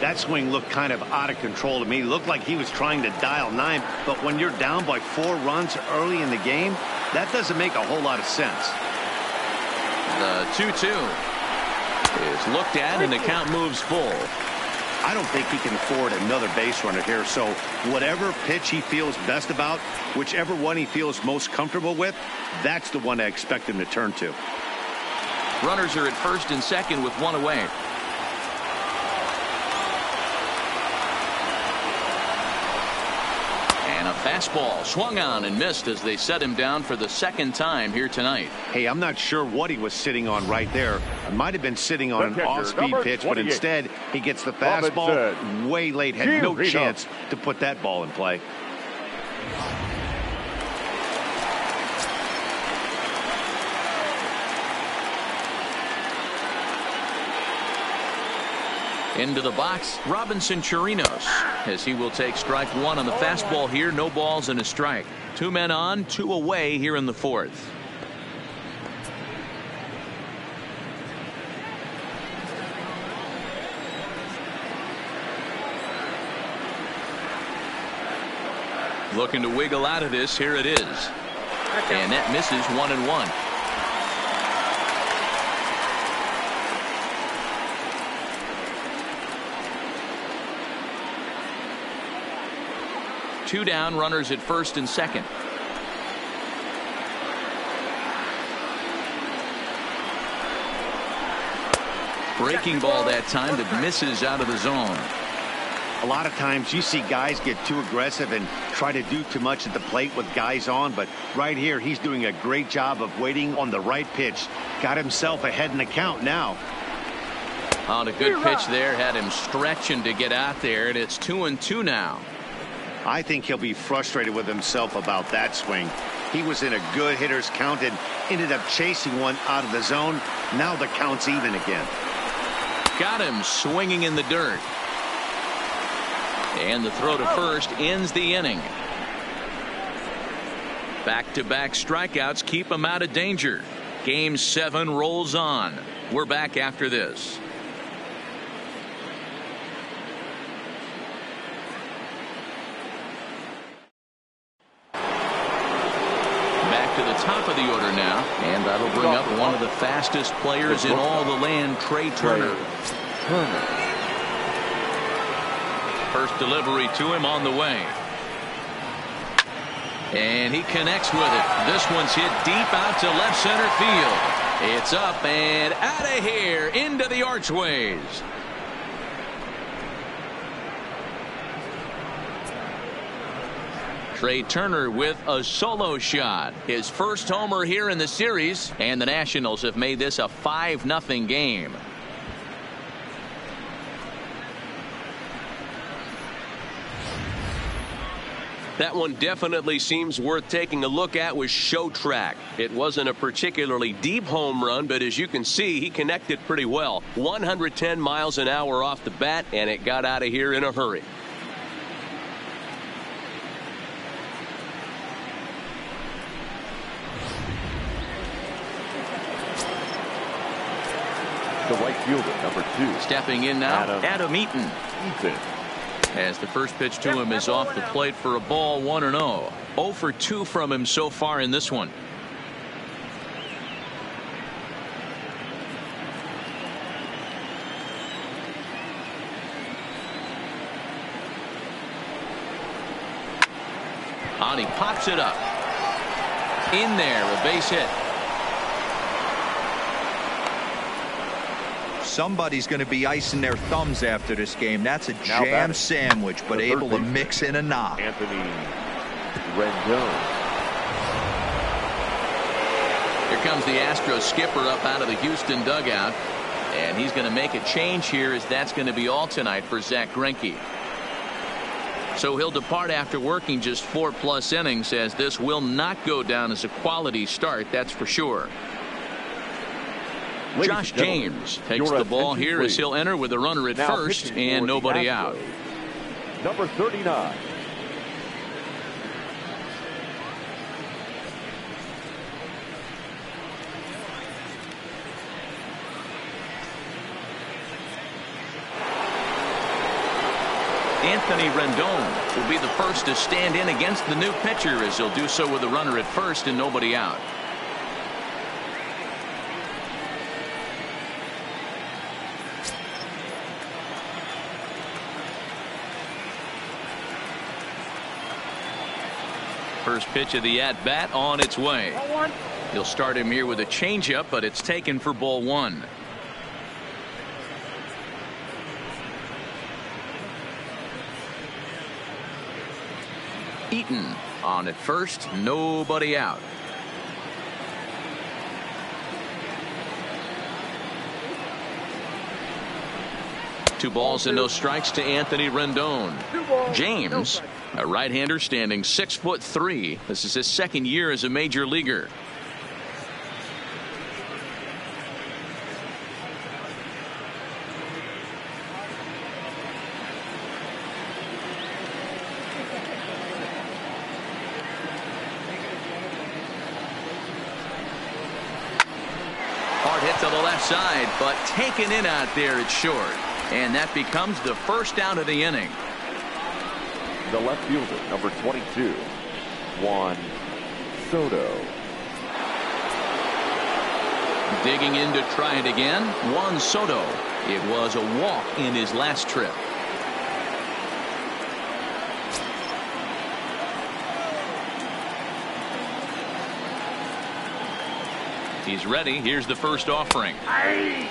That swing looked kind of out of control to me. Looked like he was trying to dial nine, but when you're down by four runs early in the game, that doesn't make a whole lot of sense. The 2-2 is looked at and the count moves full. I don't think he can afford another base runner here. So whatever pitch he feels best about, whichever one he feels most comfortable with, that's the one I expect him to turn to. Runners are at first and second with one away. Fastball swung on and missed as they set him down for the second time here tonight. Hey, I'm not sure what he was sitting on right there. It might have been sitting on an off-speed pitch, but instead he gets the fastball way late. Had no chance to put that ball in play. Into the box, Robinson Chirinos, as he will take strike one on the fastball here. No balls and a strike. Two men on, two away here in the fourth. Looking to wiggle out of this. Here it is. And that misses one and one. Two down, runners at first and second. Breaking ball that time that misses out of the zone. A lot of times you see guys get too aggressive and try to do too much at the plate with guys on, but right here he's doing a great job of waiting on the right pitch. Got himself ahead in the count now. On a good pitch there, had him stretching to get out there, and it's two and two now. I think he'll be frustrated with himself about that swing. He was in a good hitter's count and ended up chasing one out of the zone. Now the count's even again. Got him swinging in the dirt. And the throw to first ends the inning. Back-to-back strikeouts keep him out of danger. Game seven rolls on. We're back after this. Back to the top of the order now, and that'll bring up one of the fastest players in all the land, Trea Turner. Turner. First delivery to him on the way. And he connects with it. This one's hit deep out to left center field. It's up and out of here into the archways. Trea Turner with a solo shot. His first homer here in the series. And the Nationals have made this a 5 0 game. That one definitely seems worth taking a look at with Show Track. It wasn't a particularly deep home run, but as you can see, he connected pretty well. 110 miles an hour off the bat, and it got out of here in a hurry. Fielder, number two. Stepping in now, Adam. Adam Eaton. Ethan. As the first pitch to him is off the plate for a ball 1 0. 0 for 2 from him so far in this one. On he pops it up. In there, a base hit. Somebody's going to be icing their thumbs after this game. That's a Now jam sandwich, but able to mix in a knock. Anthony Rendon. Here comes the Astros skipper up out of the Houston dugout. And he's going to make a change here as that's going to be all tonight for Zack Greinke. So he'll depart after working just four plus innings as this will not go down as a quality start that's for sure. Josh James takes the ball here as he'll enter with a runner at first and nobody out. Number 39. Anthony Rendon will be the first to stand in against the new pitcher as he'll do so with a runner at first and nobody out. First pitch of the at bat on its way. He'll start him here with a changeup, but it's taken for ball one. Eaton on at first, nobody out. Two balls and no strikes to Anthony Rendon. James. A right-hander standing six foot three. This is his second year as a major leaguer. Hard hit to the left side, but taken in out there, it's short. And that becomes the first out of the inning. The left fielder, number 22. Juan Soto. Digging in to try it again, Juan Soto. It was a walk in his last trip. He's ready. Here's the first offering.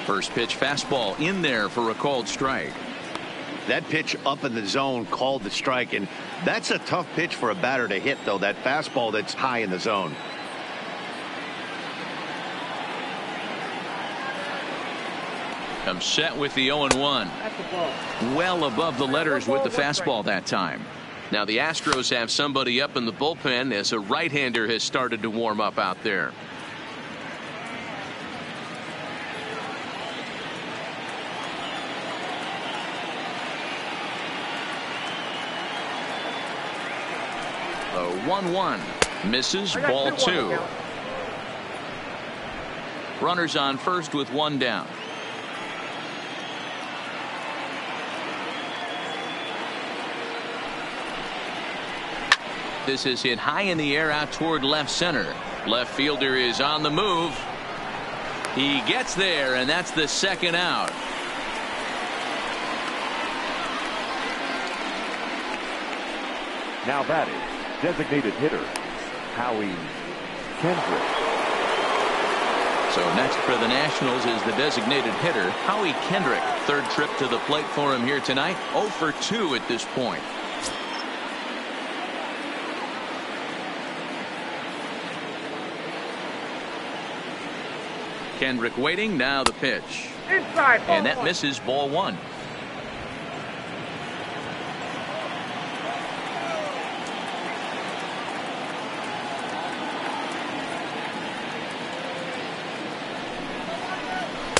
First pitch fastball in there for a called strike. That pitch up in the zone called the strike, and that's a tough pitch for a batter to hit, though. That fastball that's high in the zone. Comes set with the 0 1. That's the ball. well above the letters with the fastball that time. Now the Astros have somebody up in the bullpen as a right-hander has started to warm up out there. A 1-1. Misses ball two. Runners on first with one down. This is hit high in the air out toward left center. Left fielder is on the move. He gets there, and that's the second out. Now batting, designated hitter, Howie Kendrick. So next for the Nationals is the designated hitter, Howie Kendrick. Third trip to the plate for him here tonight. 0 for 2 at this point. Kendrick waiting. Now the pitch. Inside. And that misses ball one.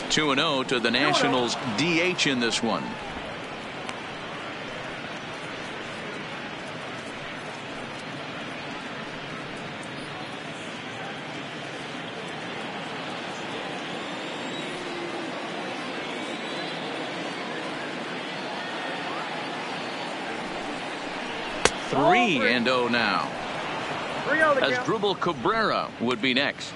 Two and zero to the Nationals DH in this one. Three and oh now. Asdrubal Cabrera would be next.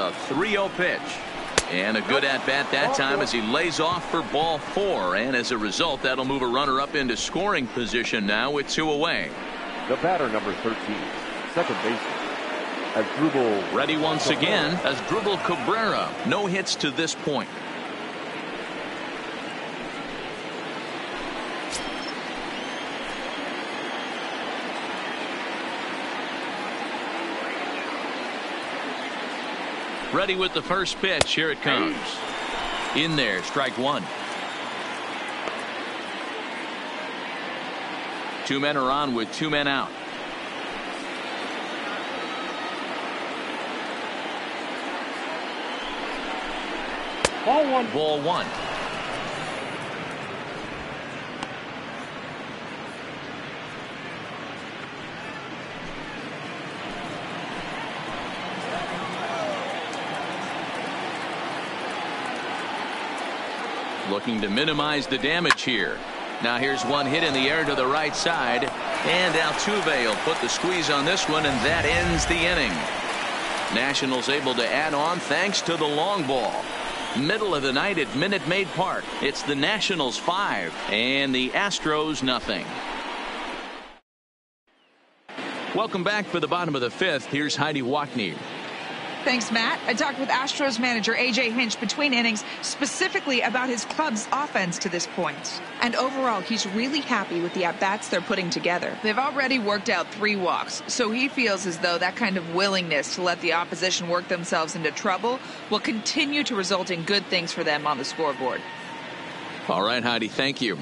The 3-0 pitch. And a good at bat that oh, time as he lays off for ball four. And as a result, that'll move a runner up into scoring position now with two away. The batter number 13, second baseman, as Drupal. Ready once again Asdrubal Cabrera. No hits to this point. Ready with the first pitch. Here it comes. In there, strike one. Two men are on with two men out. Ball one. Ball one. Looking to minimize the damage here. Now here's one hit in the air to the right side. And Altuve will put the squeeze on this one, and that ends the inning. Nationals able to add on thanks to the long ball. Middle of the night at Minute Maid Park. It's the Nationals five and the Astros nothing. Welcome back for the bottom of the fifth. Here's Heidi Watney. Thanks, Matt. I talked with Astros manager AJ Hinch between innings specifically about his club's offense to this point. And overall, he's really happy with the at bats they're putting together. They've already worked out three walks, so he feels as though that kind of willingness to let the opposition work themselves into trouble will continue to result in good things for them on the scoreboard. All right, Heidi, thank you.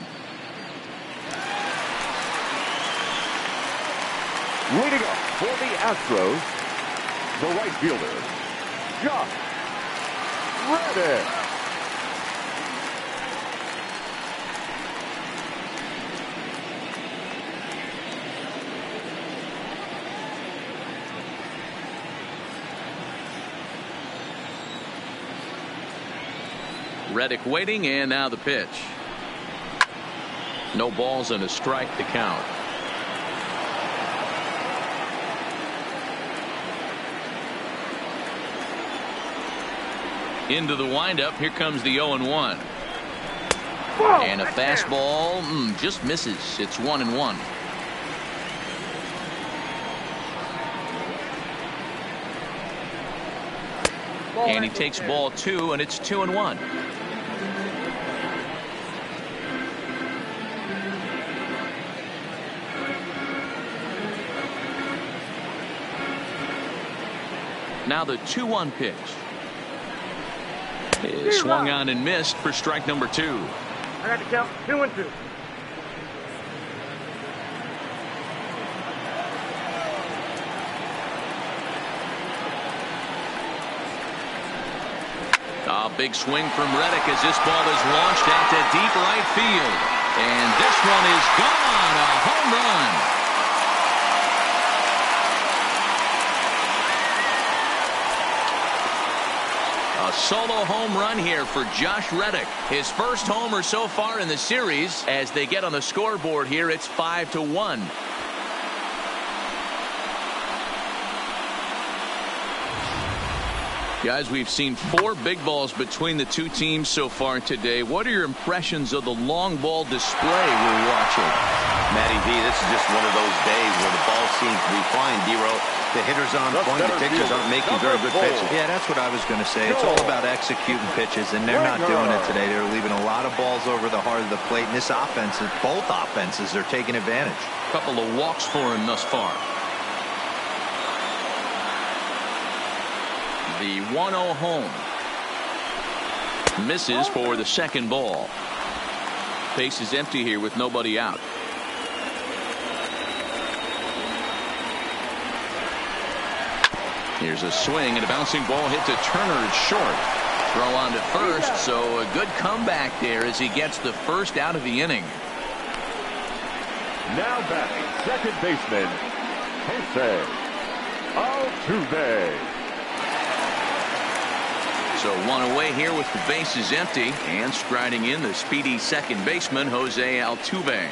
Leading up for the Astros, the right fielder, Josh Reddick. Reddick waiting, and now the pitch. No balls and a strike to count. Into the windup. Here comes the 0 and 1. And a fastball mm, just misses. It's 1 and 1. And he takes ball two, and it's 2 and 1. Now the 2 1 pitch. Is swung on and missed for strike number two. I got to count two and two. big swing from Reddick as this ball is launched out to deep right field. And this one is gone. A home run. A solo home run here for Josh Reddick. His first homer so far in the series. As they get on the scoreboard here, it's 5 to 1. Guys, we've seen four big balls between the two teams so far today. What are your impressions of the long ball display we're watching? Matty V, this is just one of those days where the ball seems to be flying, D-Row. The hitters on point, the pitchers aren't making very good pitches. Yeah, that's what I was going to say. It's all about executing pitches, and they're not doing it today. They're leaving a lot of balls over the heart of the plate, and this offense, both offenses are taking advantage. A couple of walks for him thus far. The 1-0 home. Misses oh. for the second ball. Base is empty here with nobody out. Here's a swing and a bouncing ball hit to Turner. It's short. Throw on to first, so a good comeback there as he gets the first out of the inning. Now batting, second baseman, Jose Altuve. So one away here with the bases empty and striding in the speedy second baseman Jose Altuve.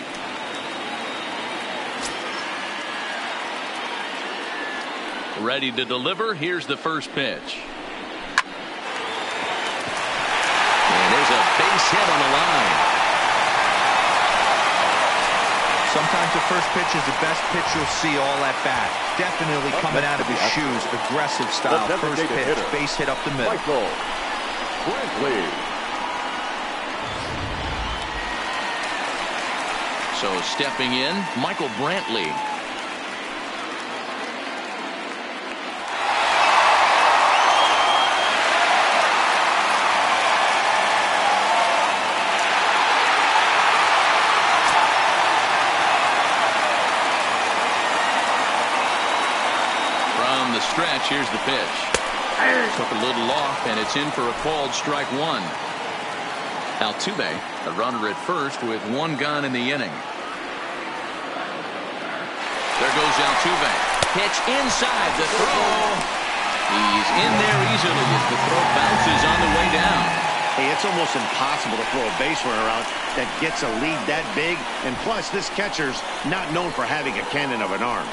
Ready to deliver. Here's the first pitch. And there's a base hit on the line. Sometimes the first pitch is the best pitch you'll see all at bat. Definitely coming out of his shoes. Aggressive style. First pitch. Base hit up the middle. Michael Brantley. So stepping in, Michael Brantley. From the stretch, here's the pitch. Took a little off, and it's in for a called strike one. Altuve, a runner at first with one gun in the inning. There goes Altuve. Pitch inside the throw. He's in there easily as the throw bounces on the way down. Hey, it's almost impossible to throw a base runner out that gets a lead that big. And plus, this catcher's not known for having a cannon of an arm.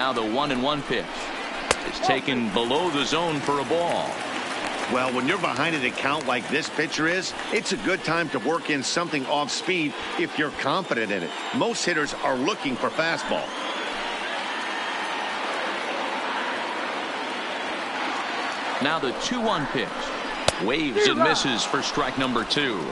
Now the one and one pitch is taken below the zone for a ball. Well, when you're behind an account like this pitcher is, it's a good time to work in something off speed if you're confident in it. Most hitters are looking for fastball. Now the 2-1 pitch. Waves and misses for strike number two.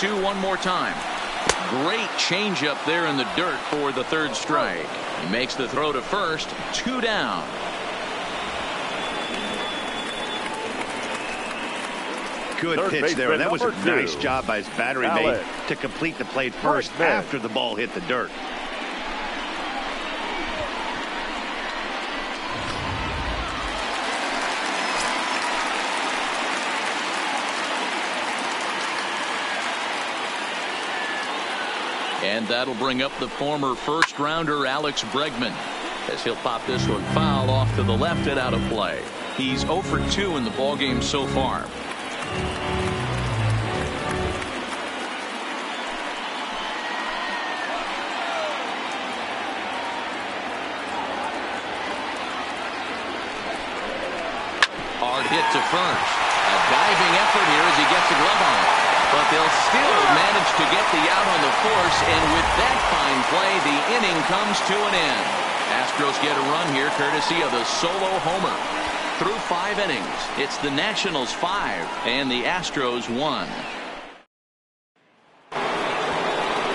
The 2-2 one more time. Great changeup there in the dirt for the third strike. He makes the throw to first. Two down. Good Third pitch there. baseman, That was a number nice two. job by his battery Allen. mate to complete the plate first First after the ball hit the dirt. And that'll bring up the former first rounder Alex Bregman as he'll pop this one foul off to the left and out of play. He's 0 for 2 in the ballgame so far. hard hit to first. A diving effort here as he gets a glove on it. But they'll still manage to get the out on the force, and with that fine play, the inning comes to an end. Astros get a run here courtesy of the solo homer. Through five innings, it's the Nationals five and the Astros one.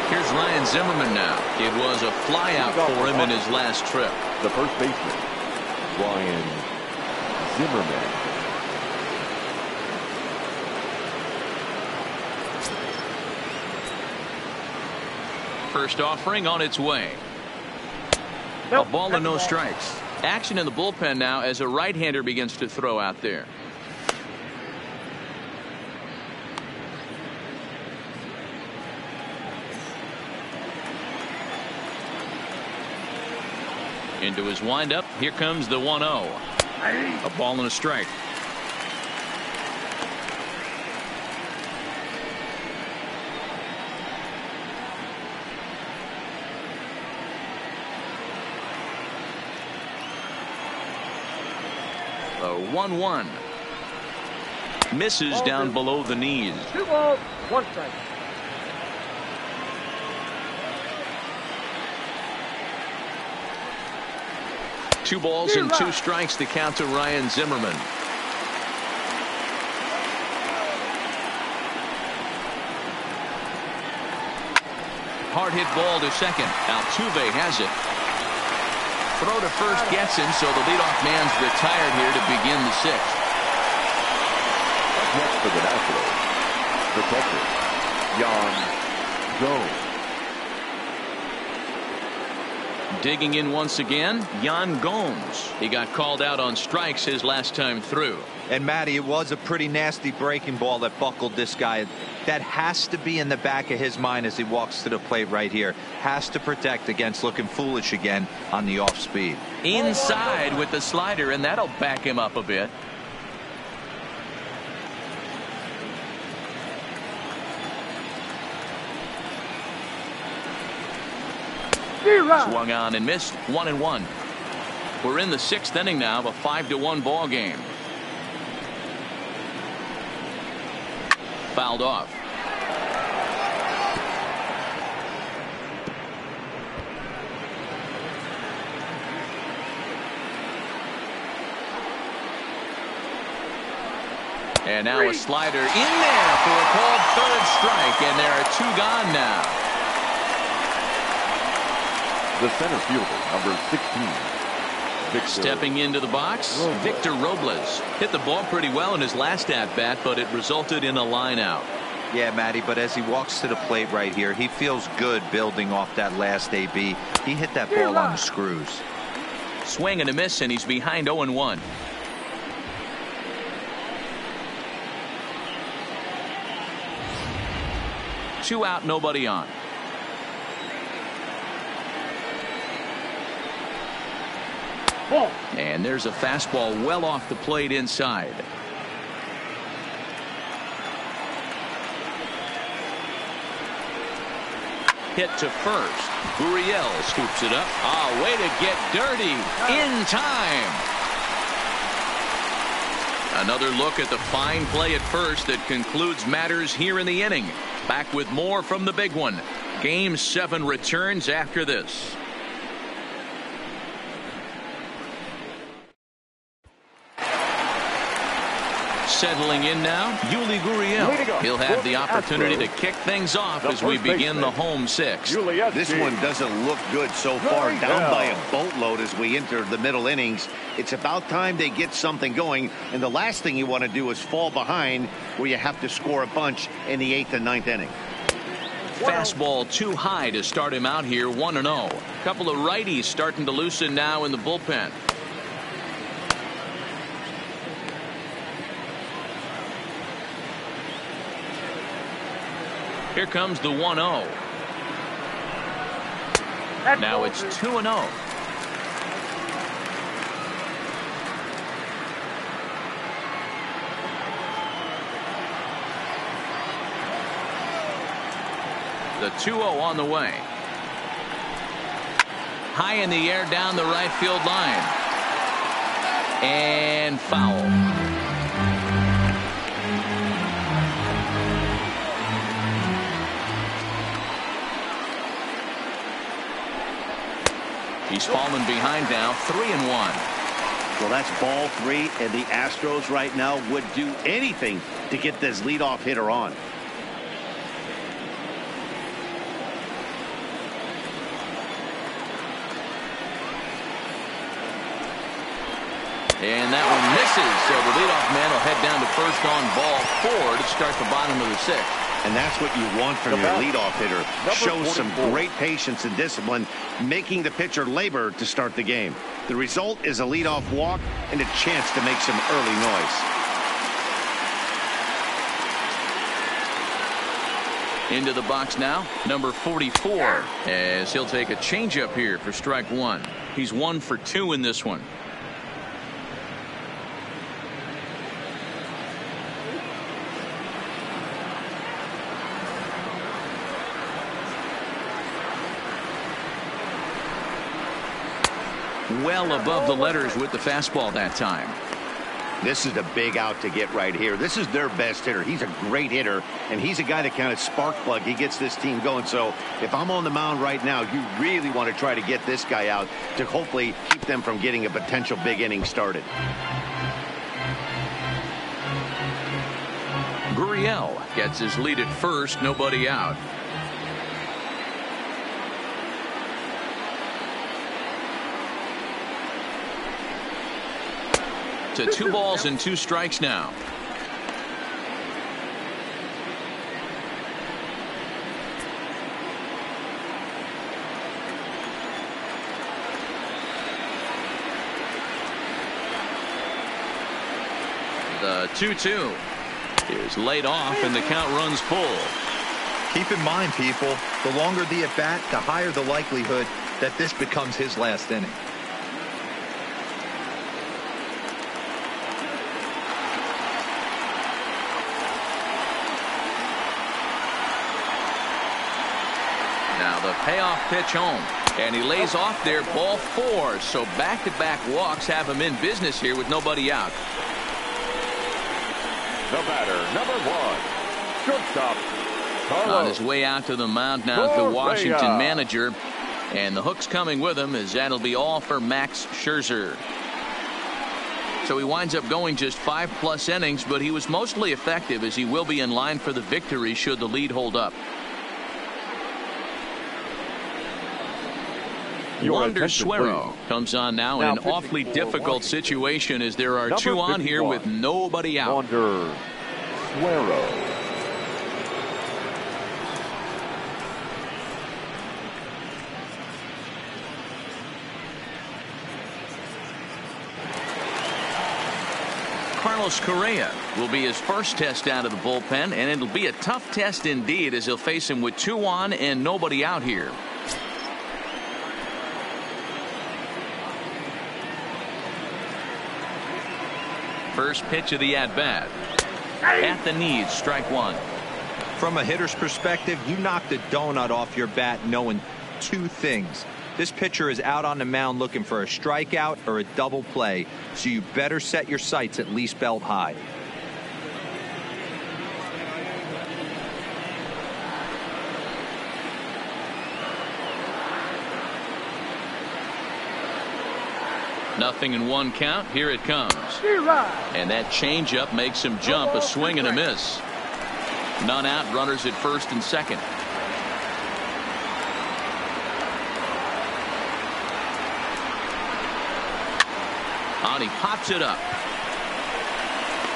Here's Ryan Zimmerman now. It was a flyout for him in his last trip. The first baseman, Ryan Zimmerman. First offering on its way. Nope, a ball and no strikes. Action in the bullpen now as a right-hander begins to throw out there. Into his windup. Here comes the 1 0. A ball and a strike. The 1 1. Misses Ball down two. below the knees. Two balls, one strike. Two balls and two strikes to count to Ryan Zimmerman. Hard hit ball to second. Altuve has it. Throw to first gets him, so the leadoff man's retired here to begin the sixth. Next for the Nationals, the catcher, Yan Gomes. Digging in once again, Yan Gomes. He got called out on strikes his last time through. And Matty, it was a pretty nasty breaking ball that buckled this guy. That has to be in the back of his mind as he walks to the plate right here. Has to protect against looking foolish again on the off speed. Inside with the slider, and that'll back him up a bit. Swung on and missed. One and one. We're in the sixth inning now of a five to one ball game. Fouled off. And now a slider in there for a called third strike, and there are two gone now. The center fielder, number 16. Victor Stepping into the box, Robles. Victor Robles hit the ball pretty well in his last at bat, but it resulted in a line out. Yeah, Matty, but as he walks to the plate right here, he feels good building off that last AB. He hit that ball on the screws. Swing and a miss, and he's behind 0 1. Two out, nobody on. And there's a fastball well off the plate inside. Hit to first. Gurriel scoops it up. Ah, way to get dirty in time. Another look at the fine play at first that concludes matters here in the inning. Back with more from the big one. Game seven returns after this. Settling in now, Yuli Gurriel. He'll have the opportunity to kick things off as we begin the home six. This one doesn't look good so far. Down by a boatload as we enter the middle innings. It's about time they get something going. And the last thing you want to do is fall behind where you have to score a bunch in the eighth and ninth inning. Fastball too high to start him out here 1 0. A Couple of righties starting to loosen now in the bullpen. Here comes the 1 0. Now it's two. 2 0. The 2 0 on the way. High in the air down the right field line. And foul. He's fallen behind now, three and one. Well, that's ball three, and the Astros right now would do anything to get this leadoff hitter on. And that one misses. So the leadoff man will head down to first on ball four to start the bottom of the sixth. And that's what you want from your leadoff hitter. Shows some great patience and discipline, making the pitcher labor to start the game. The result is a leadoff walk and a chance to make some early noise. Into the box now, number 44, as he'll take a changeup here for strike one. He's one for two in this one. Well above the letters with the fastball that time. This is a big out to get right here. This is their best hitter. He's a great hitter, and he's a guy that kind of spark plug. He gets this team going. So if I'm on the mound right now, you really want to try to get this guy out to hopefully keep them from getting a potential big inning started. Gurriel gets his lead at first, nobody out. To two balls and two strikes now. The 2-2 is laid off and the count runs full. Keep in mind, people, the longer the at-bat, the higher the likelihood that this becomes his last inning. the payoff pitch home. And he lays off there, ball four. So back-to-back -back walks have him in business here with nobody out. The batter, number one, shortstop. Carlos On his way out to the mound now is the Washington manager. And the hook's coming with him as that'll be all for Max Scherzer. So he winds up going just five plus innings, but he was mostly effective as he will be in line for the victory should the lead hold up. Wander Suero comes on now, now in an awfully difficult situation as there are Number two on here with nobody out. Wander Suero. Carlos Correa will be his first test out of the bullpen, and it'll be a tough test indeed as he'll face him with two on and nobody out here. First pitch of the at bat. At the knees, strike one. From a hitter's perspective, you knocked the donut off your bat knowing two things. This pitcher is out on the mound looking for a strikeout or a double play, so you better set your sights at least belt high. Nothing in one count. Here it comes. And that changeup makes him jump a swing and a miss. None out. Runners at first and second. On he pops it up.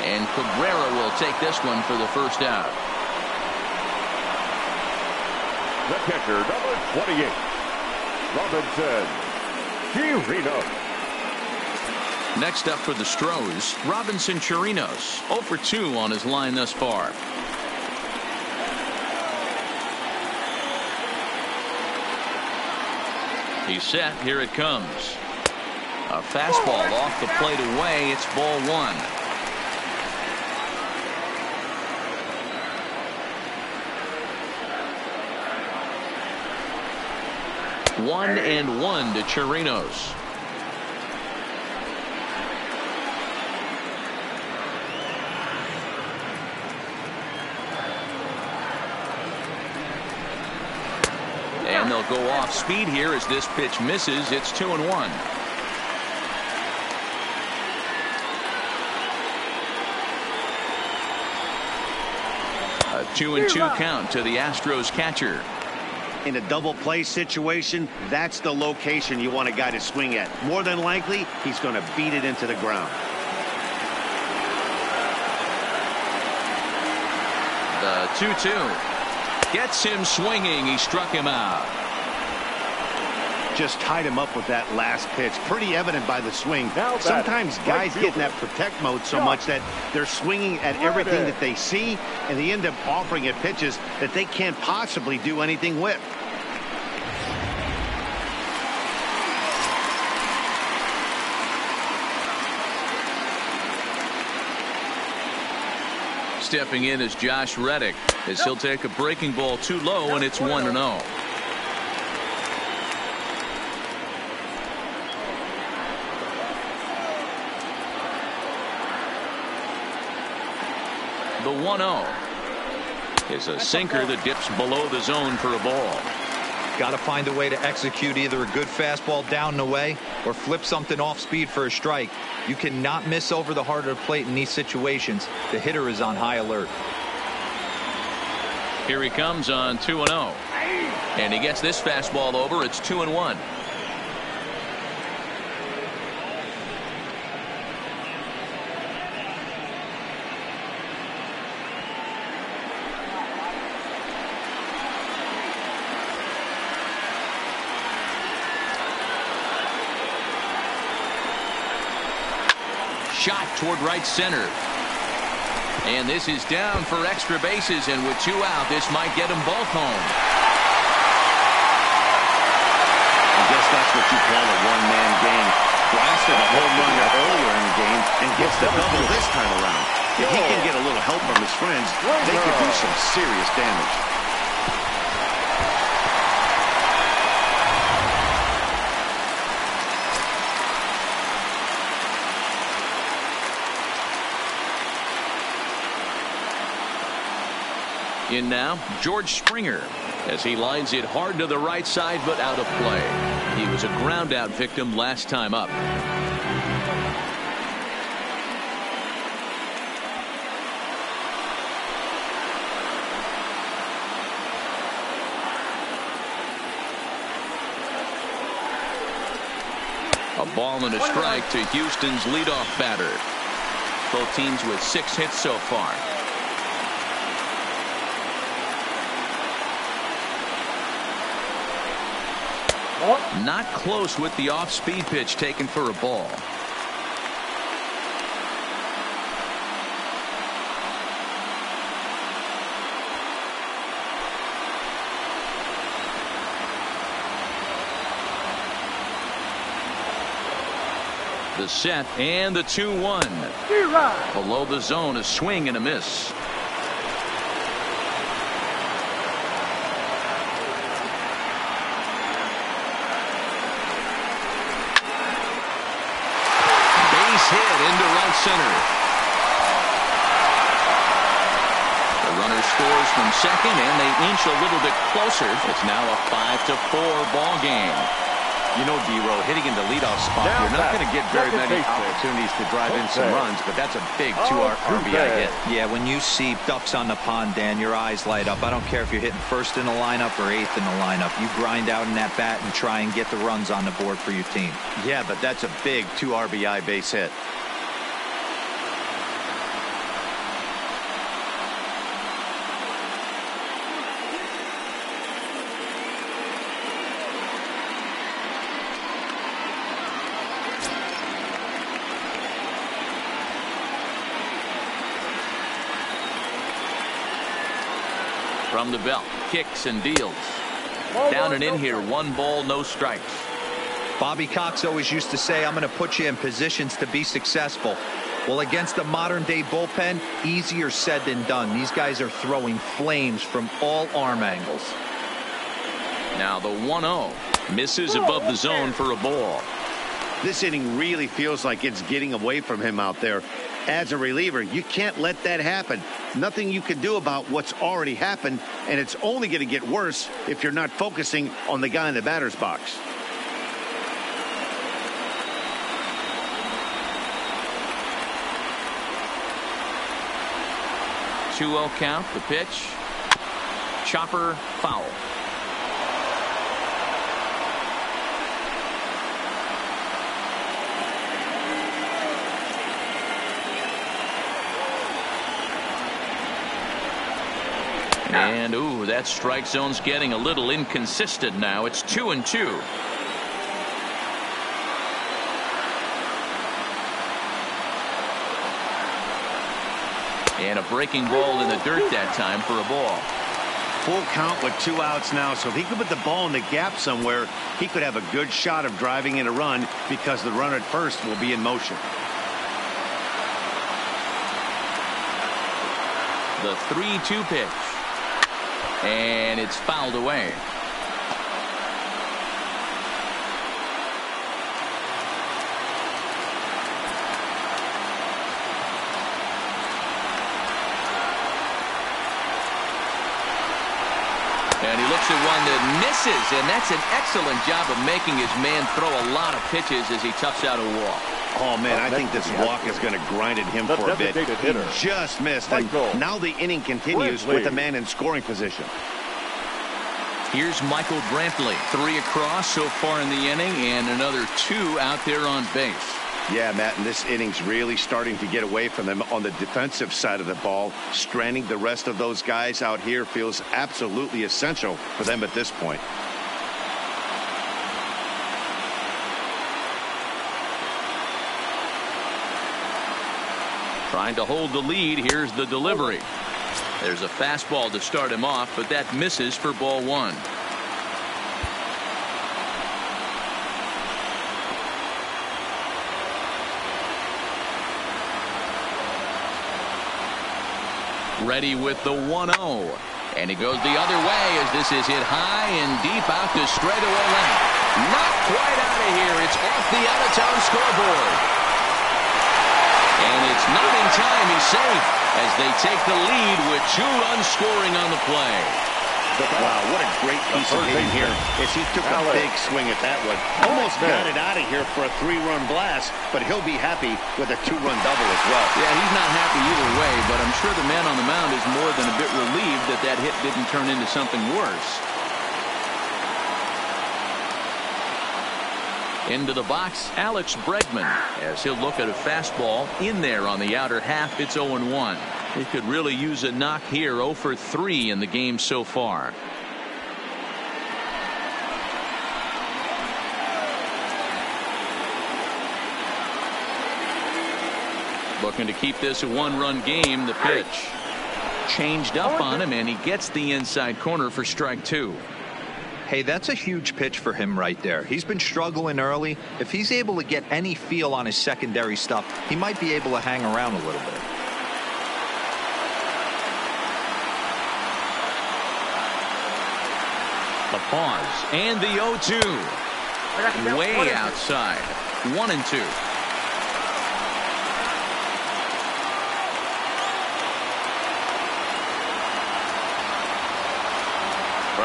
And Cabrera will take this one for the first out. The catcher, number 28, Robinson Chirinos. Next up for the Stros, Robinson Chirinos, 0 for 2 on his line thus far. He's set. Here it comes. A fastball off the plate away. It's ball one. One and one to Chirinos. The they'll go off speed here as this pitch misses. It's two and one. A two and two count to the Astros catcher. In a double play situation, that's the location you want a guy to swing at. More than likely, he's going to beat it into the ground. The 2-2 gets him swinging. He struck him out just tied him up with that last pitch. Pretty evident by the swing. Sometimes guys get in that protect mode so much that they're swinging at everything that they see, and they end up offering at pitches that they can't possibly do anything with. Stepping in is Josh Reddick as he'll take a breaking ball too low, and it's 1-0. 1-0. Is a sinker that dips below the zone for a ball. Got to find a way to execute either a good fastball down and away or flip something off speed for a strike. You cannot miss over the heart of the plate in these situations. The hitter is on high alert. Here he comes on 2-0. And he gets this fastball over. It's 2-1. Toward right center. And this is down for extra bases, and with two out, this might get them both home. I guess that's what you call a one-man game. Blasted a home run earlier in the game and gets the double this time around. If he can get a little help from his friends, they could do some serious damage. In now, George Springer as he lines it hard to the right side but out of play. He was a ground out victim last time up. A ball and a strike to Houston's leadoff batter. Both teams with six hits so far. Not close with the off speed pitch taken for a ball. The set and the 2 1. Below the zone, a swing and a miss. Base hit into right center. The runner scores from second, and they inch a little bit closer. It's now a 5 to 4 ball game. You know, D-Row, hitting in the leadoff spot, Now you're not going to get very many opportunities to drive in some runs, but that's a big Oh, two R- RBI Jose. hit. Yeah, when you see ducks on the pond, Dan, your eyes light up. I don't care if you're hitting first in the lineup or eighth in the lineup. You grind out in that bat and try and get the runs on the board for your team. Yeah, but that's a big two RBI base hit. From the belt, kicks and deals. Down and in here, one ball, no strikes. Bobby Cox always used to say, I'm going to put you in positions to be successful. Well, against a modern day bullpen, easier said than done. These guys are throwing flames from all arm angles. Now the 1 0 misses above the zone for a ball. This inning really feels like it's getting away from him out there. As a reliever, you can't let that happen. Nothing you can do about what's already happened, and it's only going to get worse if you're not focusing on the guy in the batter's box. 2-0 count. The pitch. Chopper foul. And ooh, that strike zone's getting a little inconsistent now. It's two and two. And a breaking ball in the dirt that time for a ball. Full count with two outs now. So if he could put the ball in the gap somewhere, he could have a good shot of driving in a run because the runner at first will be in motion. The 3-2 pitch. And it's fouled away. And he looks at one that misses, and that's an excellent job of making his man throw a lot of pitches as he toughs out a walk. Oh, man, I think this walk is going to grind at him for a bit. He just missed. And now the inning continues with the man in scoring position. Here's Michael Brantley. Three across so far in the inning, and another two out there on base. Yeah, Matt, and this inning's really starting to get away from them on the defensive side of the ball. Stranding the rest of those guys out here feels absolutely essential for them at this point. Trying to hold the lead. Here's the delivery. There's a fastball to start him off, but that misses for ball one. Ready with the 1-0. And he goes the other way as this is hit high and deep out to straightaway left. Not quite out of here. It's off the out-of-town scoreboard. And it's not in time. He's safe as they take the lead with two runs scoring on the play. Wow, what a great piece of hitting here as he took a big swing at that one. Almost got it out of here for a three-run blast, but he'll be happy with a two-run double as well. Yeah, he's not happy either way, but I'm sure the man on the mound is more than a bit relieved that that hit didn't turn into something worse. Into the box, Alex Bregman, as he'll look at a fastball in there on the outer half. It's 0-1. He could really use a knock here, 0 for 3 in the game so far. Looking to keep this a one-run game. The pitch changed up on him, and he gets the inside corner for strike two. Hey, that's a huge pitch for him right there. He's been struggling early. If he's able to get any feel on his secondary stuff, he might be able to hang around a little bit. The pause and the 0-2. I got the Way one and two. outside. One and two.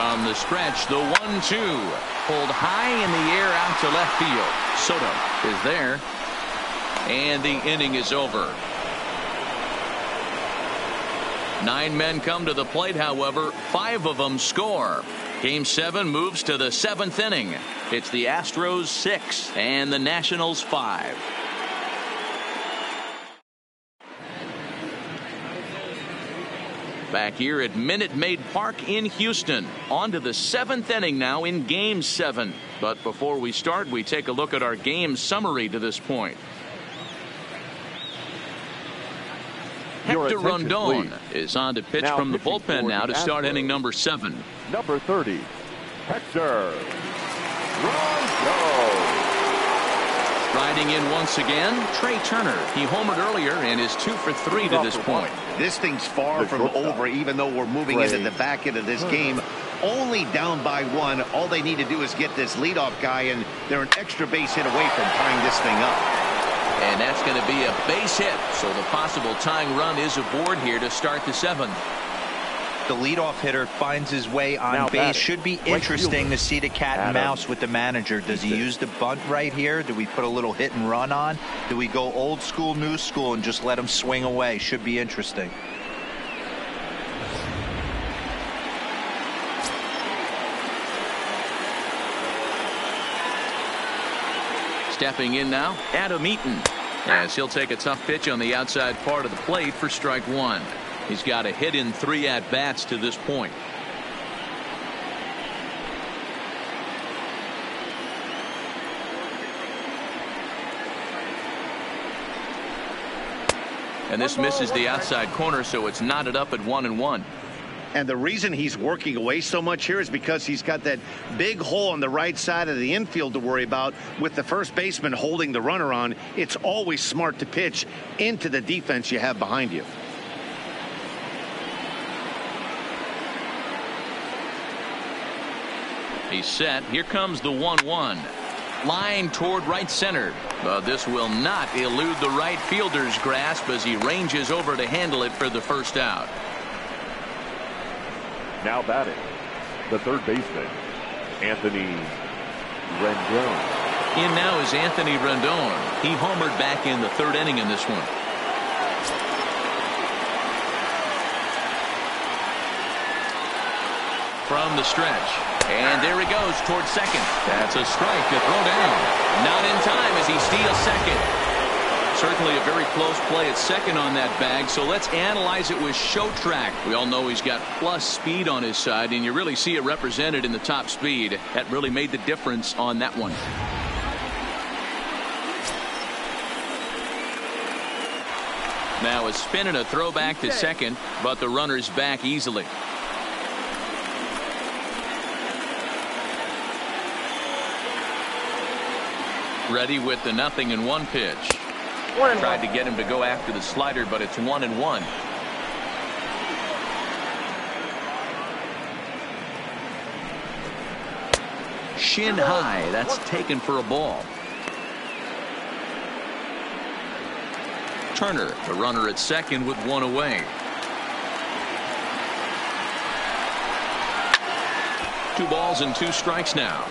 From the stretch, the 1-2. Pulled high in the air out to left field. Soto is there. And the inning is over. Nine men come to the plate, however. Five of them score. Game seven moves to the seventh inning. It's the Astros six and the Nationals five. Back here at Minute Maid Park in Houston. On to the seventh inning now in game seven. But before we start, we take a look at our game summary to this point. Hector Rondon please. is on to pitch Now from the bullpen now to start inning number seven. Number 30, Hector Rondon. Riding in once again, Trea Turner. He homered earlier and is two for three to this point. This thing's far The from shortstop. over, even though we're moving Ray. into the back end of this game. Only down by one. All they need to do is get this leadoff guy, and they're an extra base hit away from tying this thing up. And that's going to be a base hit. So the possible tying run is aboard here to start the seventh. The leadoff hitter finds his way on Now base. batting, Should be interesting to see the cat and Adam mouse with the manager. Does he use the bunt right here? Do we put a little hit and run on? Do we go old school, new school, and just let him swing away? Should be interesting. Stepping in now, Adam Eaton. As he'll take a tough pitch on the outside part of the plate for strike one. He's got a hit in three at bats to this point. And this misses the outside corner, so it's knotted up at one and one. And the reason he's working away so much here is because he's got that big hole on the right side of the infield to worry about with the first baseman holding the runner on. It's always smart to pitch into the defense you have behind you. He's set. Here comes the 1 1. Line toward right center. But this will not elude the right fielder's grasp as he ranges over to handle it for the first out. Now batting, the third baseman, Anthony Rendon. In now is Anthony Rendon. He homered back in the third inning in this one. From the stretch. And there he goes towards second. That's a strike to throw down. Not in time as he steals second. Certainly a very close play at second on that bag. So let's analyze it with show track. We all know he's got plus speed on his side, and you really see it represented in the top speed. That really made the difference on that one. Now a spin and a throwback to second, but the runner's back easily. Ready with the nothing and one pitch. One and Tried one. to get him to go after the slider, but it's one and one. Shin high. That's taken for a ball. Turner, the runner at second with one away. Two balls and two strikes now.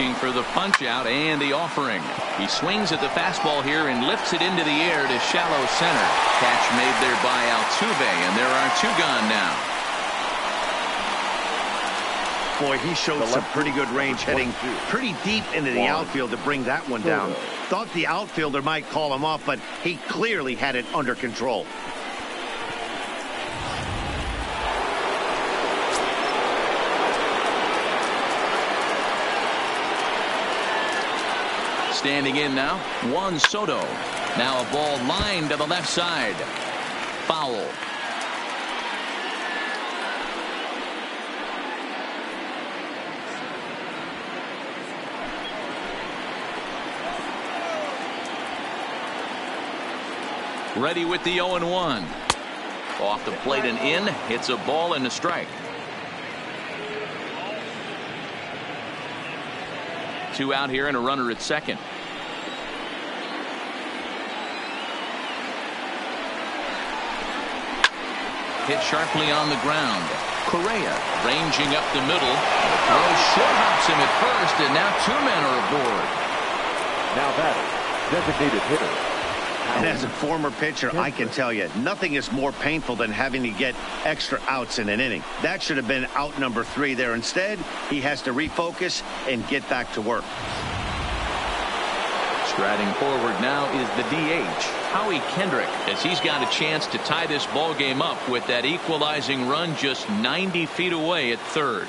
Working for the punch out and the offering. He swings at the fastball here and lifts it into the air to shallow center. Catch made there by Altuve, and there are two gone now. Boy, he showed some pretty good range heading pretty deep into the outfield to bring that one down. Thought the outfielder might call him off, but he clearly had it under control. Standing in now, Juan Soto. Now a ball lined to the left side. Foul. Ready with the 0 and 1. Off the plate and in. Hits a ball and a strike. Two out here and a runner at second. Hit sharply on the ground. Correa ranging up the middle. Throw short hops him at first, and now two men are aboard. Now batting, designated hitter. And as a former pitcher, I can tell you, nothing is more painful than having to get extra outs in an inning. That should have been out number three there. Instead, he has to refocus and get back to work. Striding forward now is the DH, Howie Kendrick, as he's got a chance to tie this ball game up with that equalizing run just 90 feet away at third.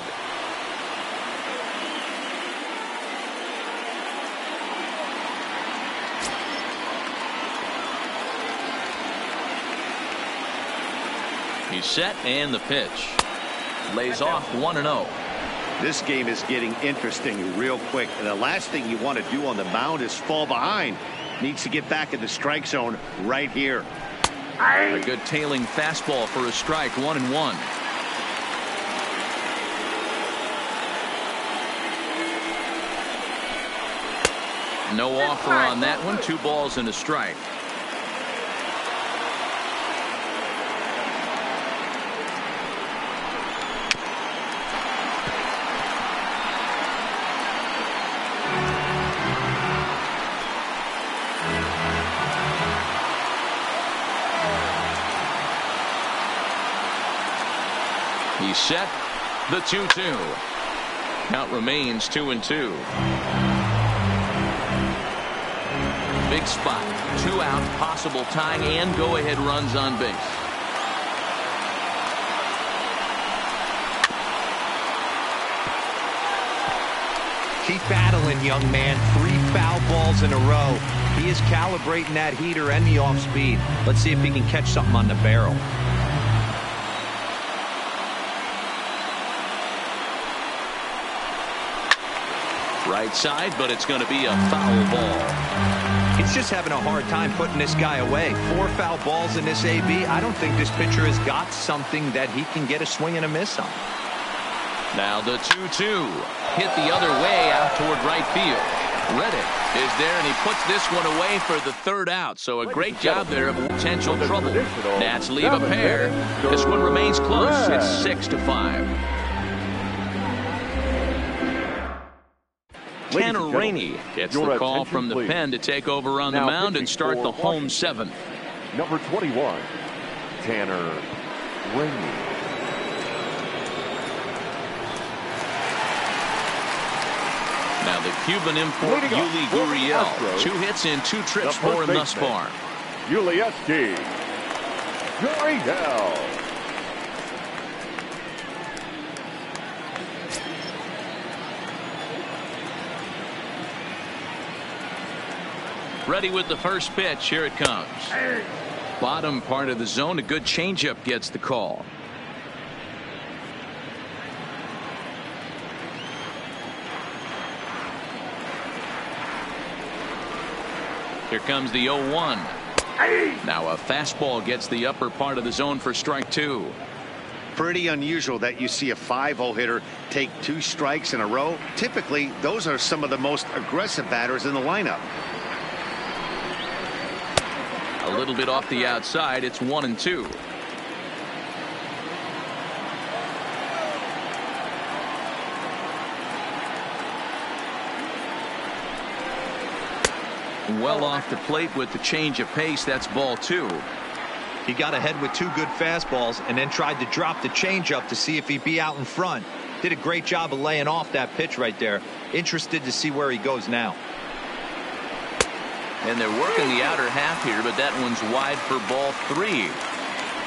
Set and the pitch. Lays off 1 0. This game is getting interesting real quick. And the last thing you want to do on the mound is fall behind. Needs to get back in the strike zone right here. A good tailing fastball for a strike, one and one. No offer on that one. Two balls and a strike. Set. The 2 2. Count remains 2 and 2. Big spot. Two out, possible tying and go ahead runs on base. Keep battling, young man. Three foul balls in a row. He is calibrating that heater and the off speed. Let's see if he can catch something on the barrel. Right side, but it's going to be a foul ball. He's just having a hard time putting this guy away. Four foul balls in this AB. I don't think this pitcher has got something that he can get a swing and a miss on. Now the 2-2. Hit the other way out toward right field. Reddick is there, and he puts this one away for the third out. So a great job there of potential trouble. Nats leave a pair. This one remains close. It's 6 to five. Tanner Rainey gets the call from the pen to take over on the mound and start the home seventh. Number 21, Tanner Rainey. Now the Cuban import Yuli Gurriel. Two hits in two trips for him thus far. Yulieski Gurriel. Ready with the first pitch. Here it comes. Bottom part of the zone. A good changeup gets the call. Here comes the 0 1. Now a fastball gets the upper part of the zone for strike two. Pretty unusual that you see a 5-0 hitter take two strikes in a row. Typically, those are some of the most aggressive batters in the lineup. A little bit off the outside. It's one and two. Well off the plate with the change of pace. That's ball two. He got ahead with two good fastballs and then tried to drop the changeup to see if he'd be out in front. Did a great job of laying off that pitch right there. Interested to see where he goes now. And they're working the outer half here, but that one's wide for ball three.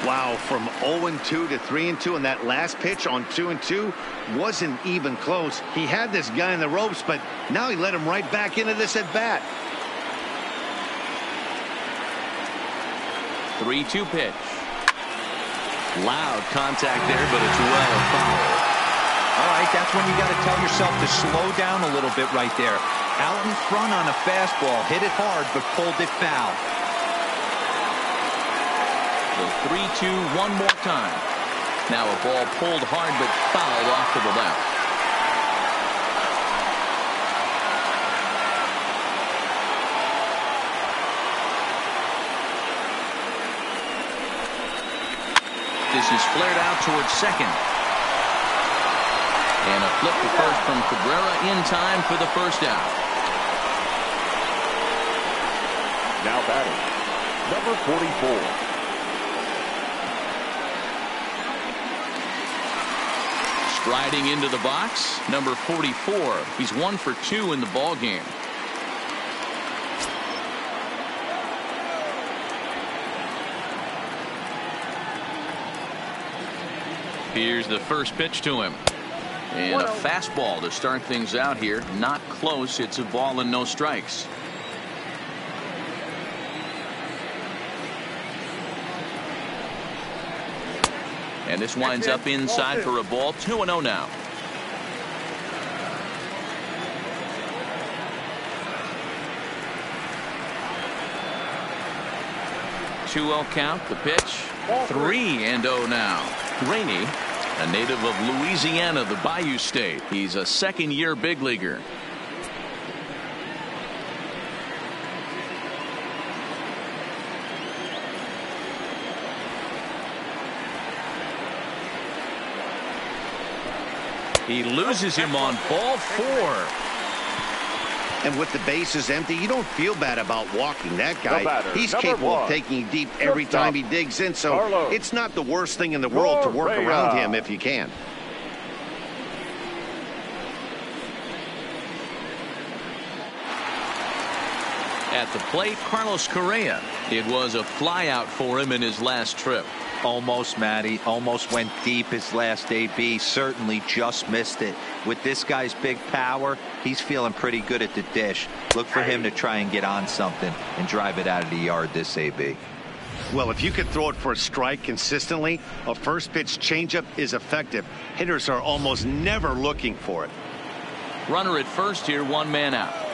Wow, from 0 2 to 3 2, and that last pitch on 2 2 wasn't even close. He had this guy in the ropes, but now he let him right back into this at bat. 3 2 pitch. Loud contact there, but it's well foul. All right, that's when you got to tell yourself to slow down a little bit right there. Out in front on a fastball, hit it hard, but pulled it foul. The 3 2 one more time. Now a ball pulled hard, but fouled off to the left. This is flared out towards second. And a flip to first from Cabrera in time for the first out. Now batting, number 44. Striding into the box, number 44. He's one for two in the ball game. Here's the first pitch to him. And a fastball to start things out here. Not close. It's a ball and no strikes. And this winds up inside for a ball. 2 0 now. 2-0 count. The pitch. 3 and 0 now. Rainey, a native of Louisiana, the Bayou State. He's a second-year big leaguer. He loses him on ball four. And with the bases empty, you don't feel bad about walking that guy. batter, He's number capable one. of taking deep every Shortstop, time he digs in, so Carlos it's not the worst thing in the world to work around him if you can. At the plate, Carlos Correa. It was a flyout for him in his last trip. Almost, Matty. Almost went deep his last AB. Certainly just missed it. With this guy's big power, he's feeling pretty good at the dish. Look for him to try and get on something and drive it out of the yard this AB. Well, if you could throw it for a strike consistently, a first pitch changeup is effective. Hitters are almost never looking for it. Runner at first here, one man out.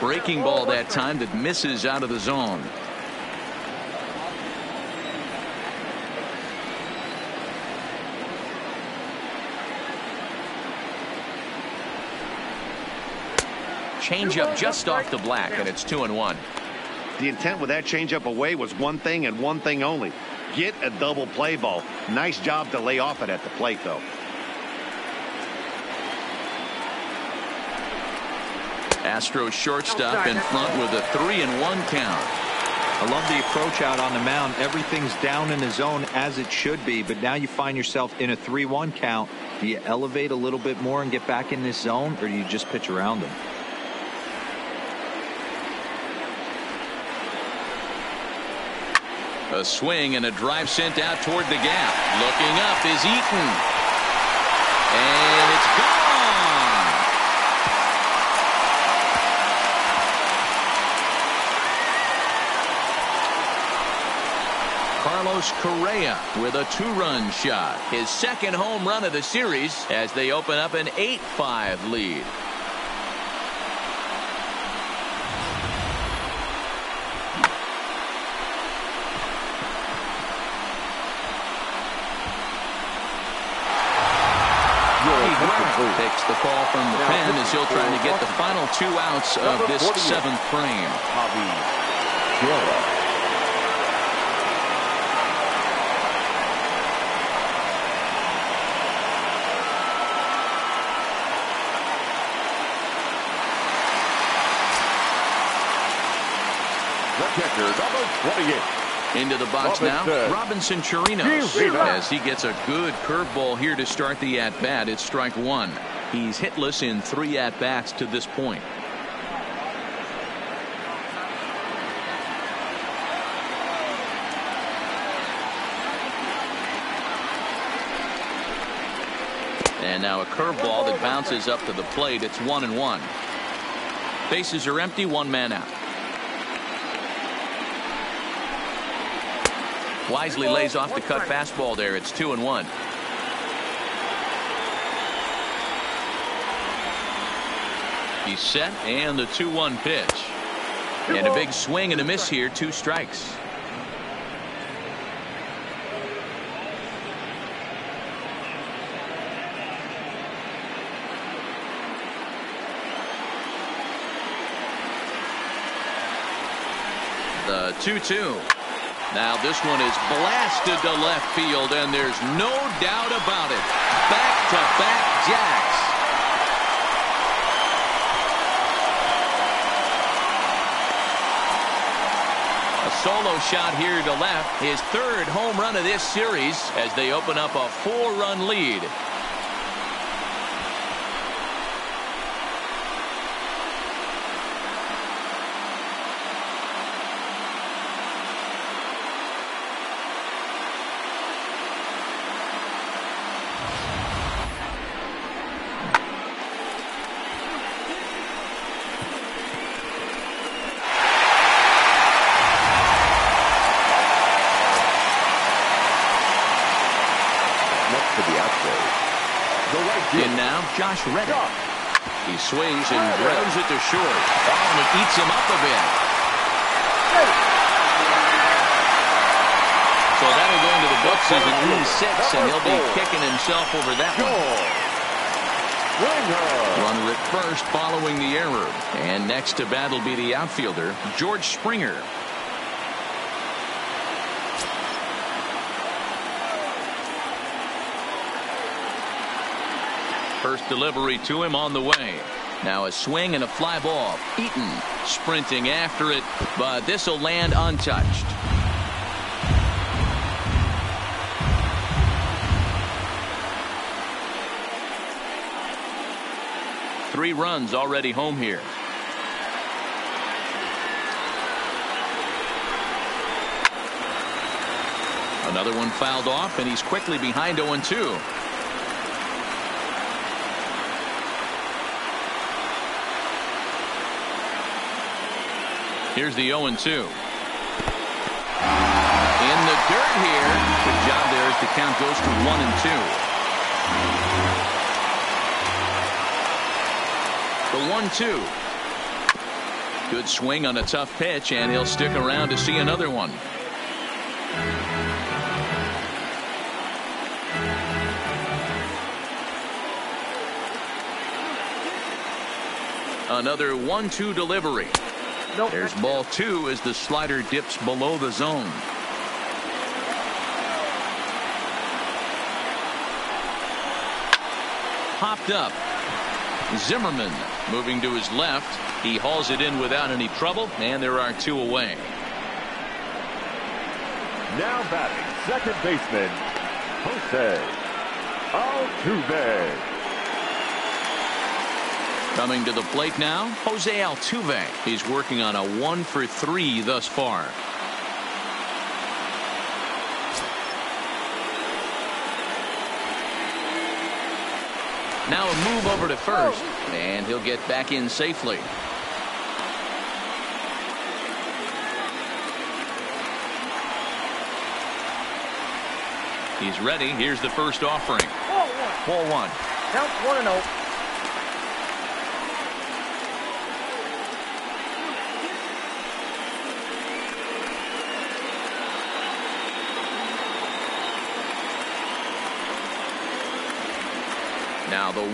Breaking ball that time that misses out of the zone. Changeup just off the black, and it's two and one. The intent with that changeup away was one thing and one thing only. Get a double play ball. Nice job to lay off it at the plate, though. Astros shortstop oh, in front with a three and one count. I love the approach out on the mound. Everything's down in the zone as it should be, but now you find yourself in a 3-1 count. Do you elevate a little bit more and get back in this zone, or do you just pitch around them? A swing and a drive sent out toward the gap. Looking up is Eaton. And it's gone. Carlos Correa with a two-run shot. His second home run of the series as they open up an 8-5 lead. Takes the call from the pen as he'll try to get the final two outs of this seventh frame. Javi Guerra. The kicker, number 28. Into the box now, Robinson. Robinson Chirinos. Chirinos. As he gets a good curveball here to start the at bat, it's strike one. He's hitless in three at bats to this point. And now a curveball that bounces up to the plate. It's one and one. Bases are empty, one man out. Wisely lays off the cut fastball there. It's two and one. He's set and the 2-1 pitch. And a big swing and a miss here. Two strikes. The 2-2. Now this one is blasted to left field, and there's no doubt about it. Back-to-back jacks. A solo shot here to left. His third home run of this series as they open up a four-run lead. Next to the outfield. The right In field. now, Josh Reddick. He swings and grounds it to short. Oh, and it eats him up a bit. So that'll go into the books as an E6, and he'll be kicking himself over that one. Runner at first following the error. And next to bat will be the outfielder, George Springer. First delivery to him on the way. Now a swing and a fly ball. Eaton sprinting after it, but this will land untouched. Three runs already home here. Another one fouled off, and he's quickly behind 0 Here's the 0 2. In the dirt here. Good job there as the count goes to 1 and 2. The one two. Good swing on a tough pitch and he'll stick around to see another one. Another one two delivery. Nope. There's ball two as the slider dips below the zone. Popped up Zimmerman moving to his left. He hauls it in without any trouble, and there are two away. Now batting second baseman, Jose Altuve. Coming to the plate now, Jose Altuve. He's working on a one for three thus far. Now a move over to first, and he'll get back in safely. He's ready. Here's the first offering. 4-1. Count 1 and 0. Now the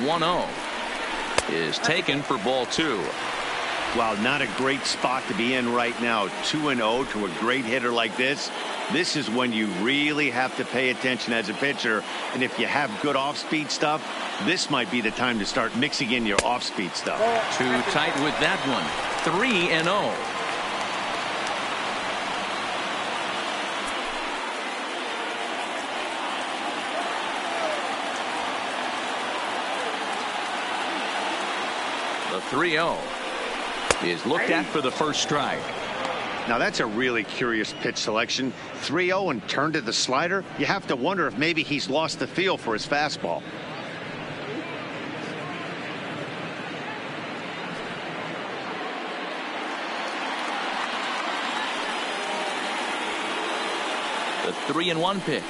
1-0 is taken for ball two. Well, not a great spot to be in right now. 2-0 to a great hitter like this. This is when you really have to pay attention as a pitcher. And if you have good off speed stuff, this might be the time to start mixing in your off speed stuff. Too tight with that one. 3 3-0 is looked at for the first strike. Now that's a really curious pitch selection. 3-0 and turned to the slider. You have to wonder if maybe he's lost the feel for his fastball. The 3 and 1 pitch.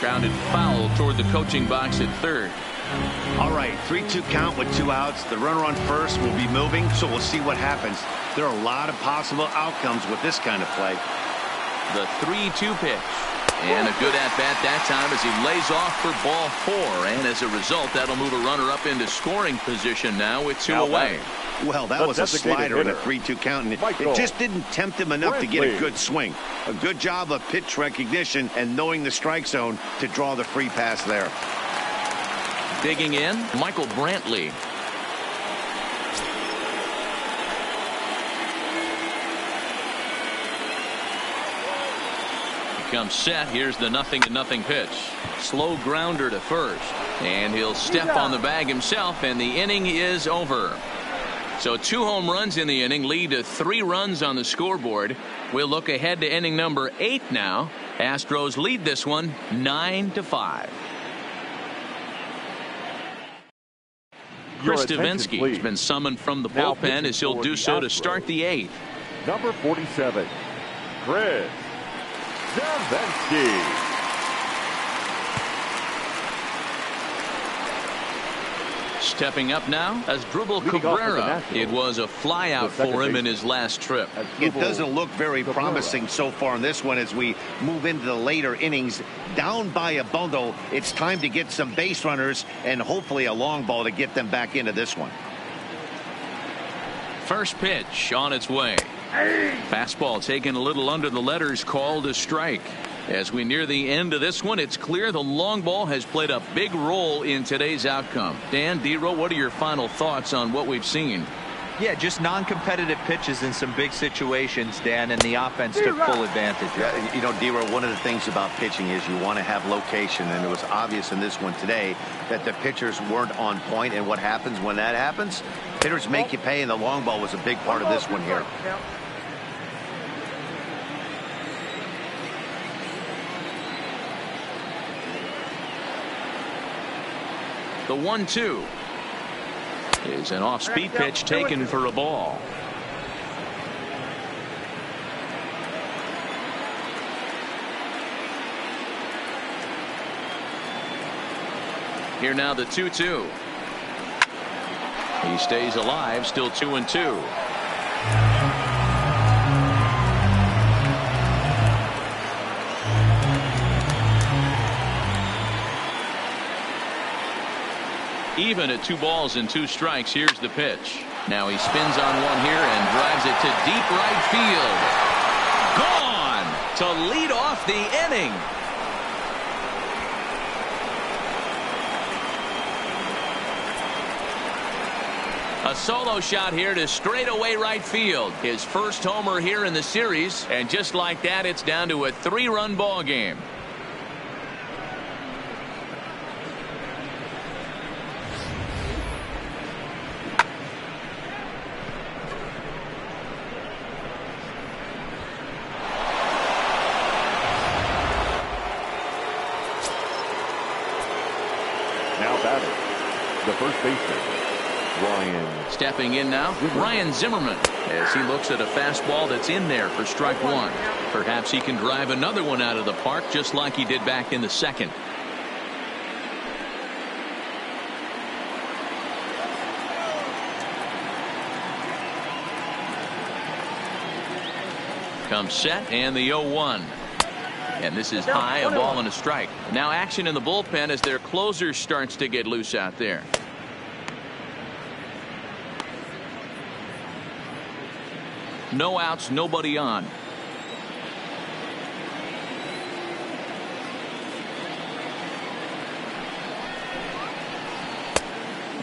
Grounded foul toward the coaching box at third. All right, 3-2 count with two outs. The runner on first will be moving, so we'll see what happens. There are a lot of possible outcomes with this kind of play. The 3-2 pitch. And a good at-bat that time as he lays off for ball four. And as a result, that'll move a runner up into scoring position now with two away. Well, that was a slider in a 3-2 count, and it, it, just didn't tempt him enough to get a good swing. A good job of pitch recognition and knowing the strike zone to draw the free pass there. Digging in, Michael Brantley. He comes set. Here's the nothing to nothing pitch. Slow grounder to first. And he'll step on the bag himself, and the inning is over. So two home runs in the inning lead to three runs on the scoreboard. We'll look ahead to inning number eight now. Astros lead this one nine to five. Chris Devenski has been summoned from the bullpen as he'll do so to start the eighth. Number 47, Chris Devenski. Stepping up now Asdrubal Cabrera. It was a flyout for him in his last trip. It doesn't look very promising so far in this one as we move into the later innings. Down by a bundle, it's time to get some base runners and hopefully a long ball to get them back into this one. First pitch on its way. Fastball taken a little under the letters called a strike. As we near the end of this one, it's clear the long ball has played a big role in today's outcome. Dan Dero, what are your final thoughts on what we've seen? Yeah, just non-competitive pitches in some big situations, Dan, and the offense took full advantage. Yeah, you know, Dero, one of the things about pitching is you want to have location, and it was obvious in this one today that the pitchers weren't on point, and what happens when that happens? Hitters make you pay, and the long ball was a big part of this one here. The one two is an off speed pitch taken for a ball. Here now the 2 2. He stays alive, still 2 and 2. Even at two balls and two strikes, here's the pitch. Now he spins on one here and drives it to deep right field. Gone to lead off the inning. A solo shot here to straightaway right field. His first homer here in the series. And just like that, it's down to a three-run ball game. Now batting, the first baseman, Ryan. Stepping in now, Ryan Zimmerman, as he looks at a fastball that's in there for strike one. Perhaps he can drive another one out of the park just like he did back in the second. Comes set and the 0-1. And this is high, a ball and a strike. Now action in the bullpen as their closer starts to get loose out there. No outs, nobody on.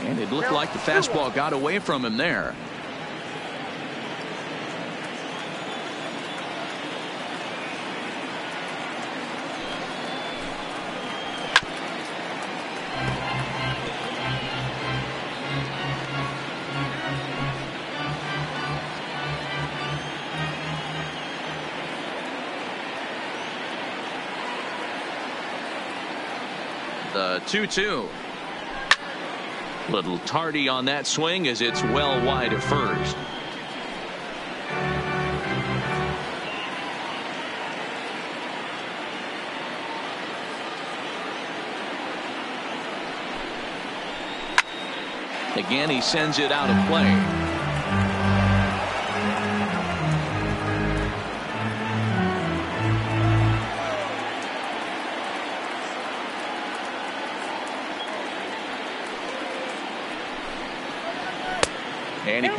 And it looked like the fastball got away from him there. The 2 2. Little tardy on that swing as it's well wide of first. Again, he sends it out of play.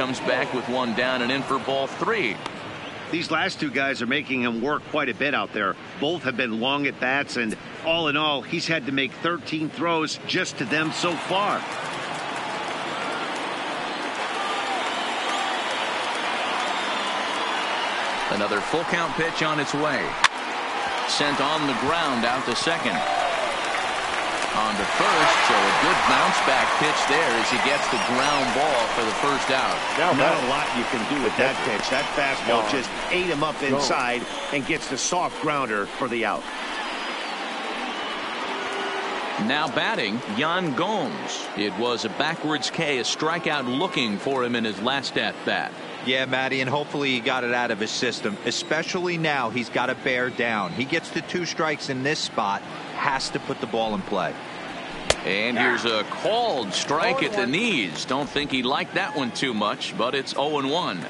Comes back with one down and in for ball three. These last two guys are making him work quite a bit out there. Both have been long at bats, and all in all, he's had to make 13 throws just to them so far. Another full count pitch on its way. Sent on the ground out to second. On to first, so a good bounce back pitch there as he gets the ground ball for the first out. Now Not a lot you can do with that pitch. That fastball just ate him up inside and gets the soft grounder for the out. Now batting, Yan Gomes. It was a backwards K, a strikeout looking for him in his last at bat. Yeah, Matty, and hopefully he got it out of his system. Especially now, he's got to bear down. He gets the two strikes in this spot, has to put the ball in play. And here's a called strike at the oh, knees. Don't think he liked that one too much, but it's 0 1.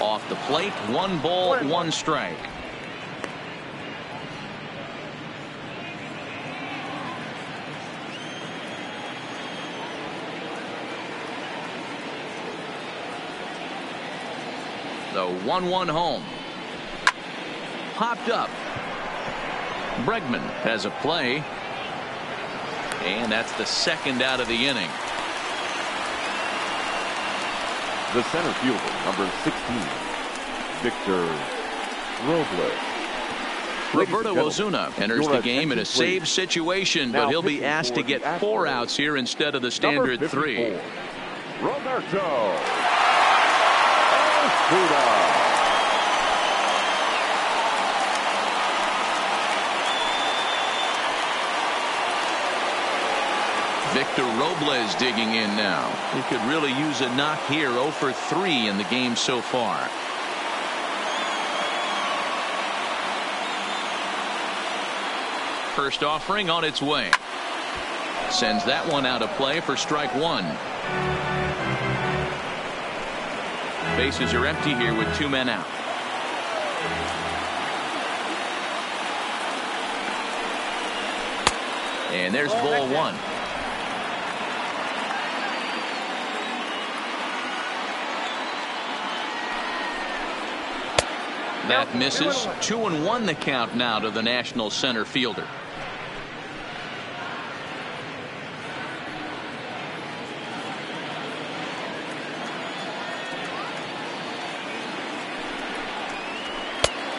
Off the plate, one ball, one strike. The 1 1 home. Popped up. Bregman has a play. And that's the second out of the inning. The center fielder, number 16, Victor Robles. Roberto Osuna enters the game in a save situation, but he'll be asked to get four outs here instead of the standard three. Roberto Osuna. Victor Robles digging in now. He could really use a knock here 0 for 3 in the game so far. First offering on its way. Sends that one out of play for strike one. Bases are empty here with two men out. And there's ball one. That misses. Two and one the count now to the National center fielder.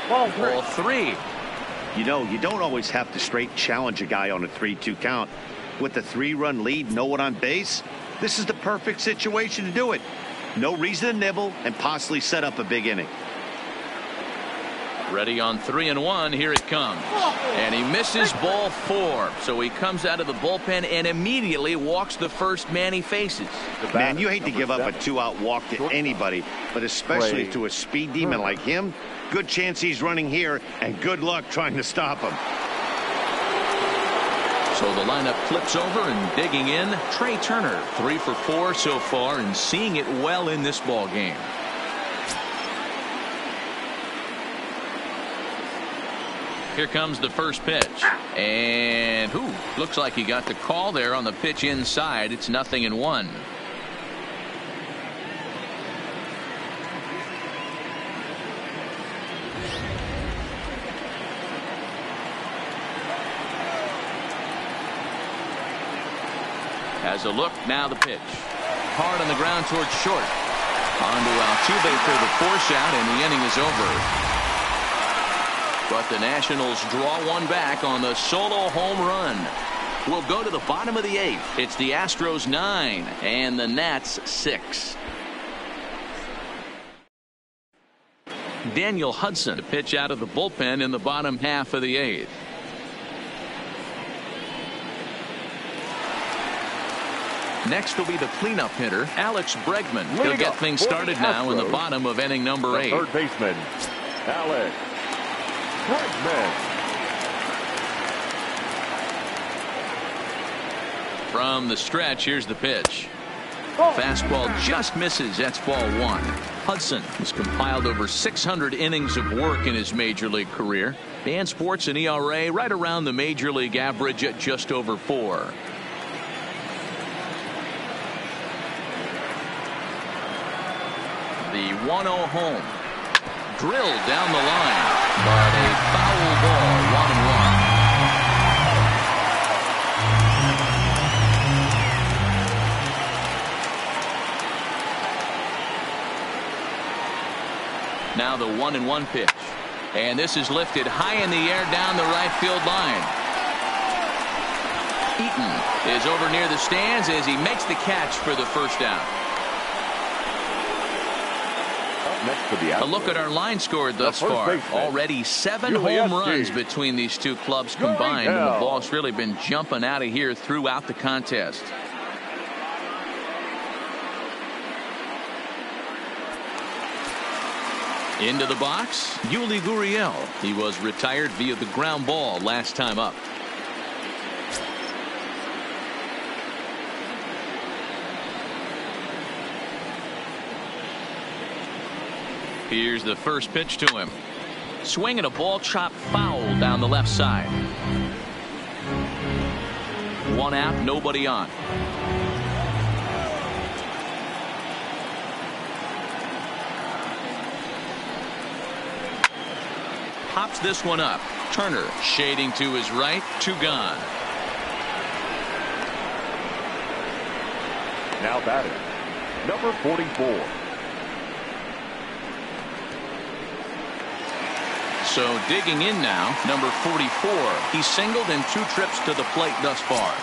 Ball Ball three. You know, you don't always have to straight challenge a guy on a 3-2 count. With the three-run lead, no one on base, this is the perfect situation to do it. No reason to nibble and possibly set up a big inning. Ready on three and one. Here it comes. And he misses ball four. So he comes out of the bullpen and immediately walks the first man he faces. Man, you hate to give up a two-out walk to anybody, but especially to a speed demon like him. Good chance he's running here, and good luck trying to stop him. So the lineup flips over and digging in. Trea Turner, three for four so far, and seeing it well in this ball game. Here comes the first pitch. And who looks like he got the call there on the pitch inside. It's nothing in one. As a look, now the pitch. Hard on the ground towards short. On to Altuve for the force out, and the inning is over. But the Nationals draw one back on the solo home run. We'll go to the bottom of the eighth. It's the Astros nine and the Nats six. Daniel Hudson to pitch out of the bullpen in the bottom half of the eighth. Next will be the cleanup hitter, Alex Bregman. He'll get things started now in the bottom of inning number eight. third baseman, Alex Bregman. From the stretch, here's the pitch. Oh. Fastball just misses. That's ball one. Hudson has compiled over 600 innings of work in his major league career and sports an ERA right around the major league average at just over four. The 1 0 home. Drilled down the line, but a foul ball, 1 and 1. Now the one and one pitch. And this is lifted high in the air down the right field line. Eaton is over near the stands as he makes the catch for the first out. Up next for the A look at our line scored thus far. Already seven home runs between these two clubs combined. And the ball's really been jumping out of here throughout the contest. Into the box, Yuli Gurriel. He was retired via the ground ball last time up. Here's the first pitch to him. Swinging a ball chopped foul down the left side. One out, nobody on. Pops this one up. Turner shading to his right, two gone. Now batting, number 44. So digging in now, number 44. He's singled in two trips to the plate thus far.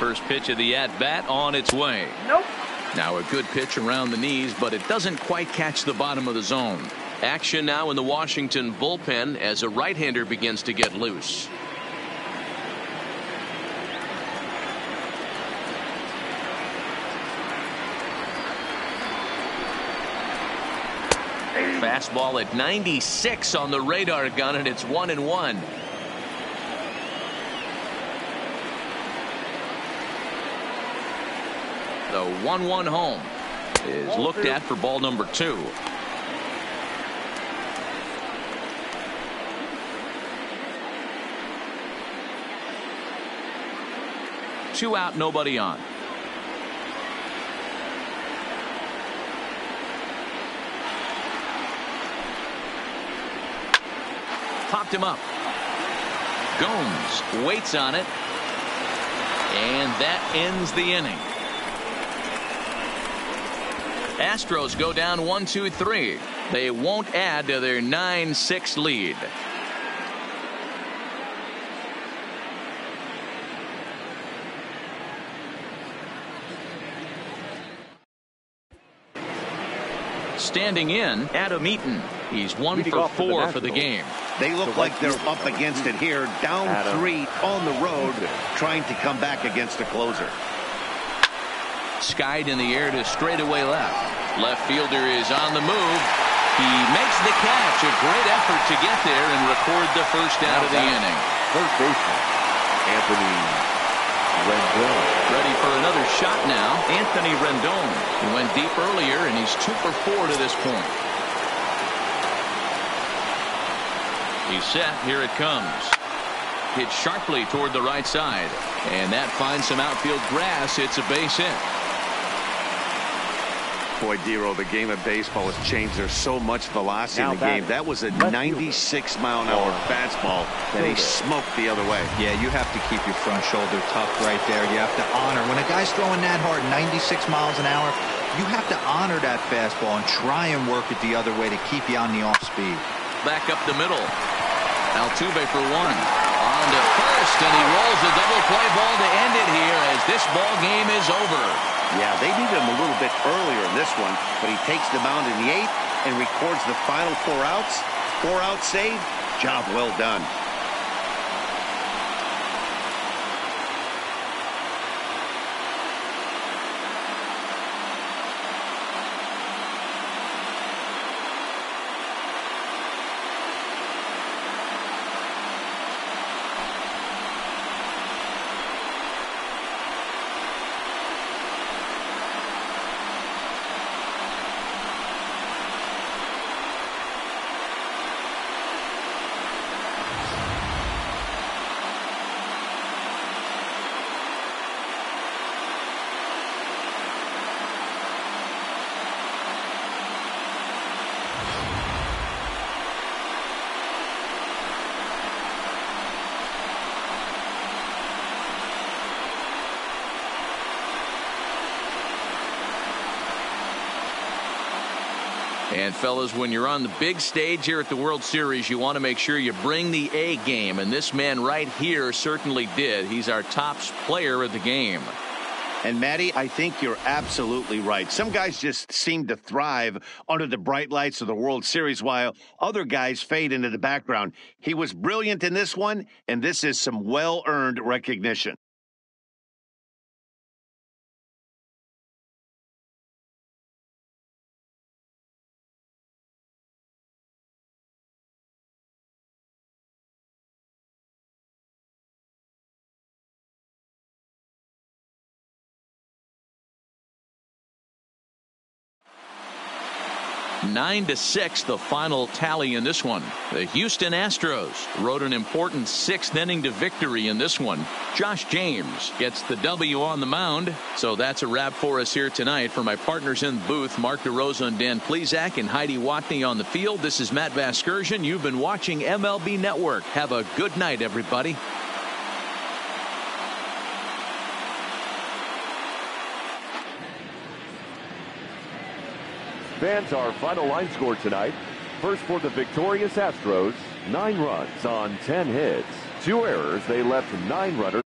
First pitch of the at bat on its way. Nope. Now a good pitch around the knees, but it doesn't quite catch the bottom of the zone. Action now in the Washington bullpen as a right hander begins to get loose. Fastball at 96 on the radar gun, and it's one and one. The 1 1 home is looked at for ball number two. Two out, nobody on. Popped him up. Gomes waits on it. And that ends the inning. Astros go down one, two, three. They won't add to their 9 6 lead. Standing in, Adam Eaton. He's one Leading for for the four for the game. They look The like they're up against it here, down Adam. three on the road, trying to come back against a closer. Skied in the air to straightaway left. Left fielder is on the move. He makes the catch. A great effort to get there and record the first out of the inning. First baseman, Anthony Rendon. Ready for another shot now. Anthony Rendon. He went deep earlier and he's two for four to this point. He's set. Here it comes. Hit sharply toward the right side. And that finds some outfield grass. It's a base hit. Boy, Dero, the game of baseball has changed. There's so much velocity Now in the game. batting. That was a 96 mile an hour fastball that he smoked the other way. Yeah, you have to keep your front shoulder tucked right there. You have to honor. When a guy's throwing that hard, 96 miles an hour, you have to honor that fastball and try and work it the other way to keep you on the off speed. Back up the middle. Altuve for one. On to first, and he rolls a double play ball to end it here as this ball game is over. Yeah, they needed him a little bit earlier in this one, but he takes the mound in the eighth and records the final four outs. Four outs saved. Job well done. And fellas, when you're on the big stage here at the World Series, you want to make sure you bring the A game. And this man right here certainly did. He's our top player of the game. And Maddie, I think you're absolutely right. Some guys just seem to thrive under the bright lights of the World Series while other guys fade into the background. He was brilliant in this one, and this is some well earned recognition. 9 to 6, the final tally in this one. The Houston Astros rode an important sixth inning to victory in this one. Josh James gets the W on the mound. So that's a wrap for us here tonight. For my partners in the booth, Mark DeRosa and Dan Plesac and Heidi Watney on the field, this is Matt Vasgersian. You've been watching MLB Network. Have a good night, everybody. Fans, our final line score tonight. First for the victorious Astros, nine runs on 10 hits. Two errors, they left nine runners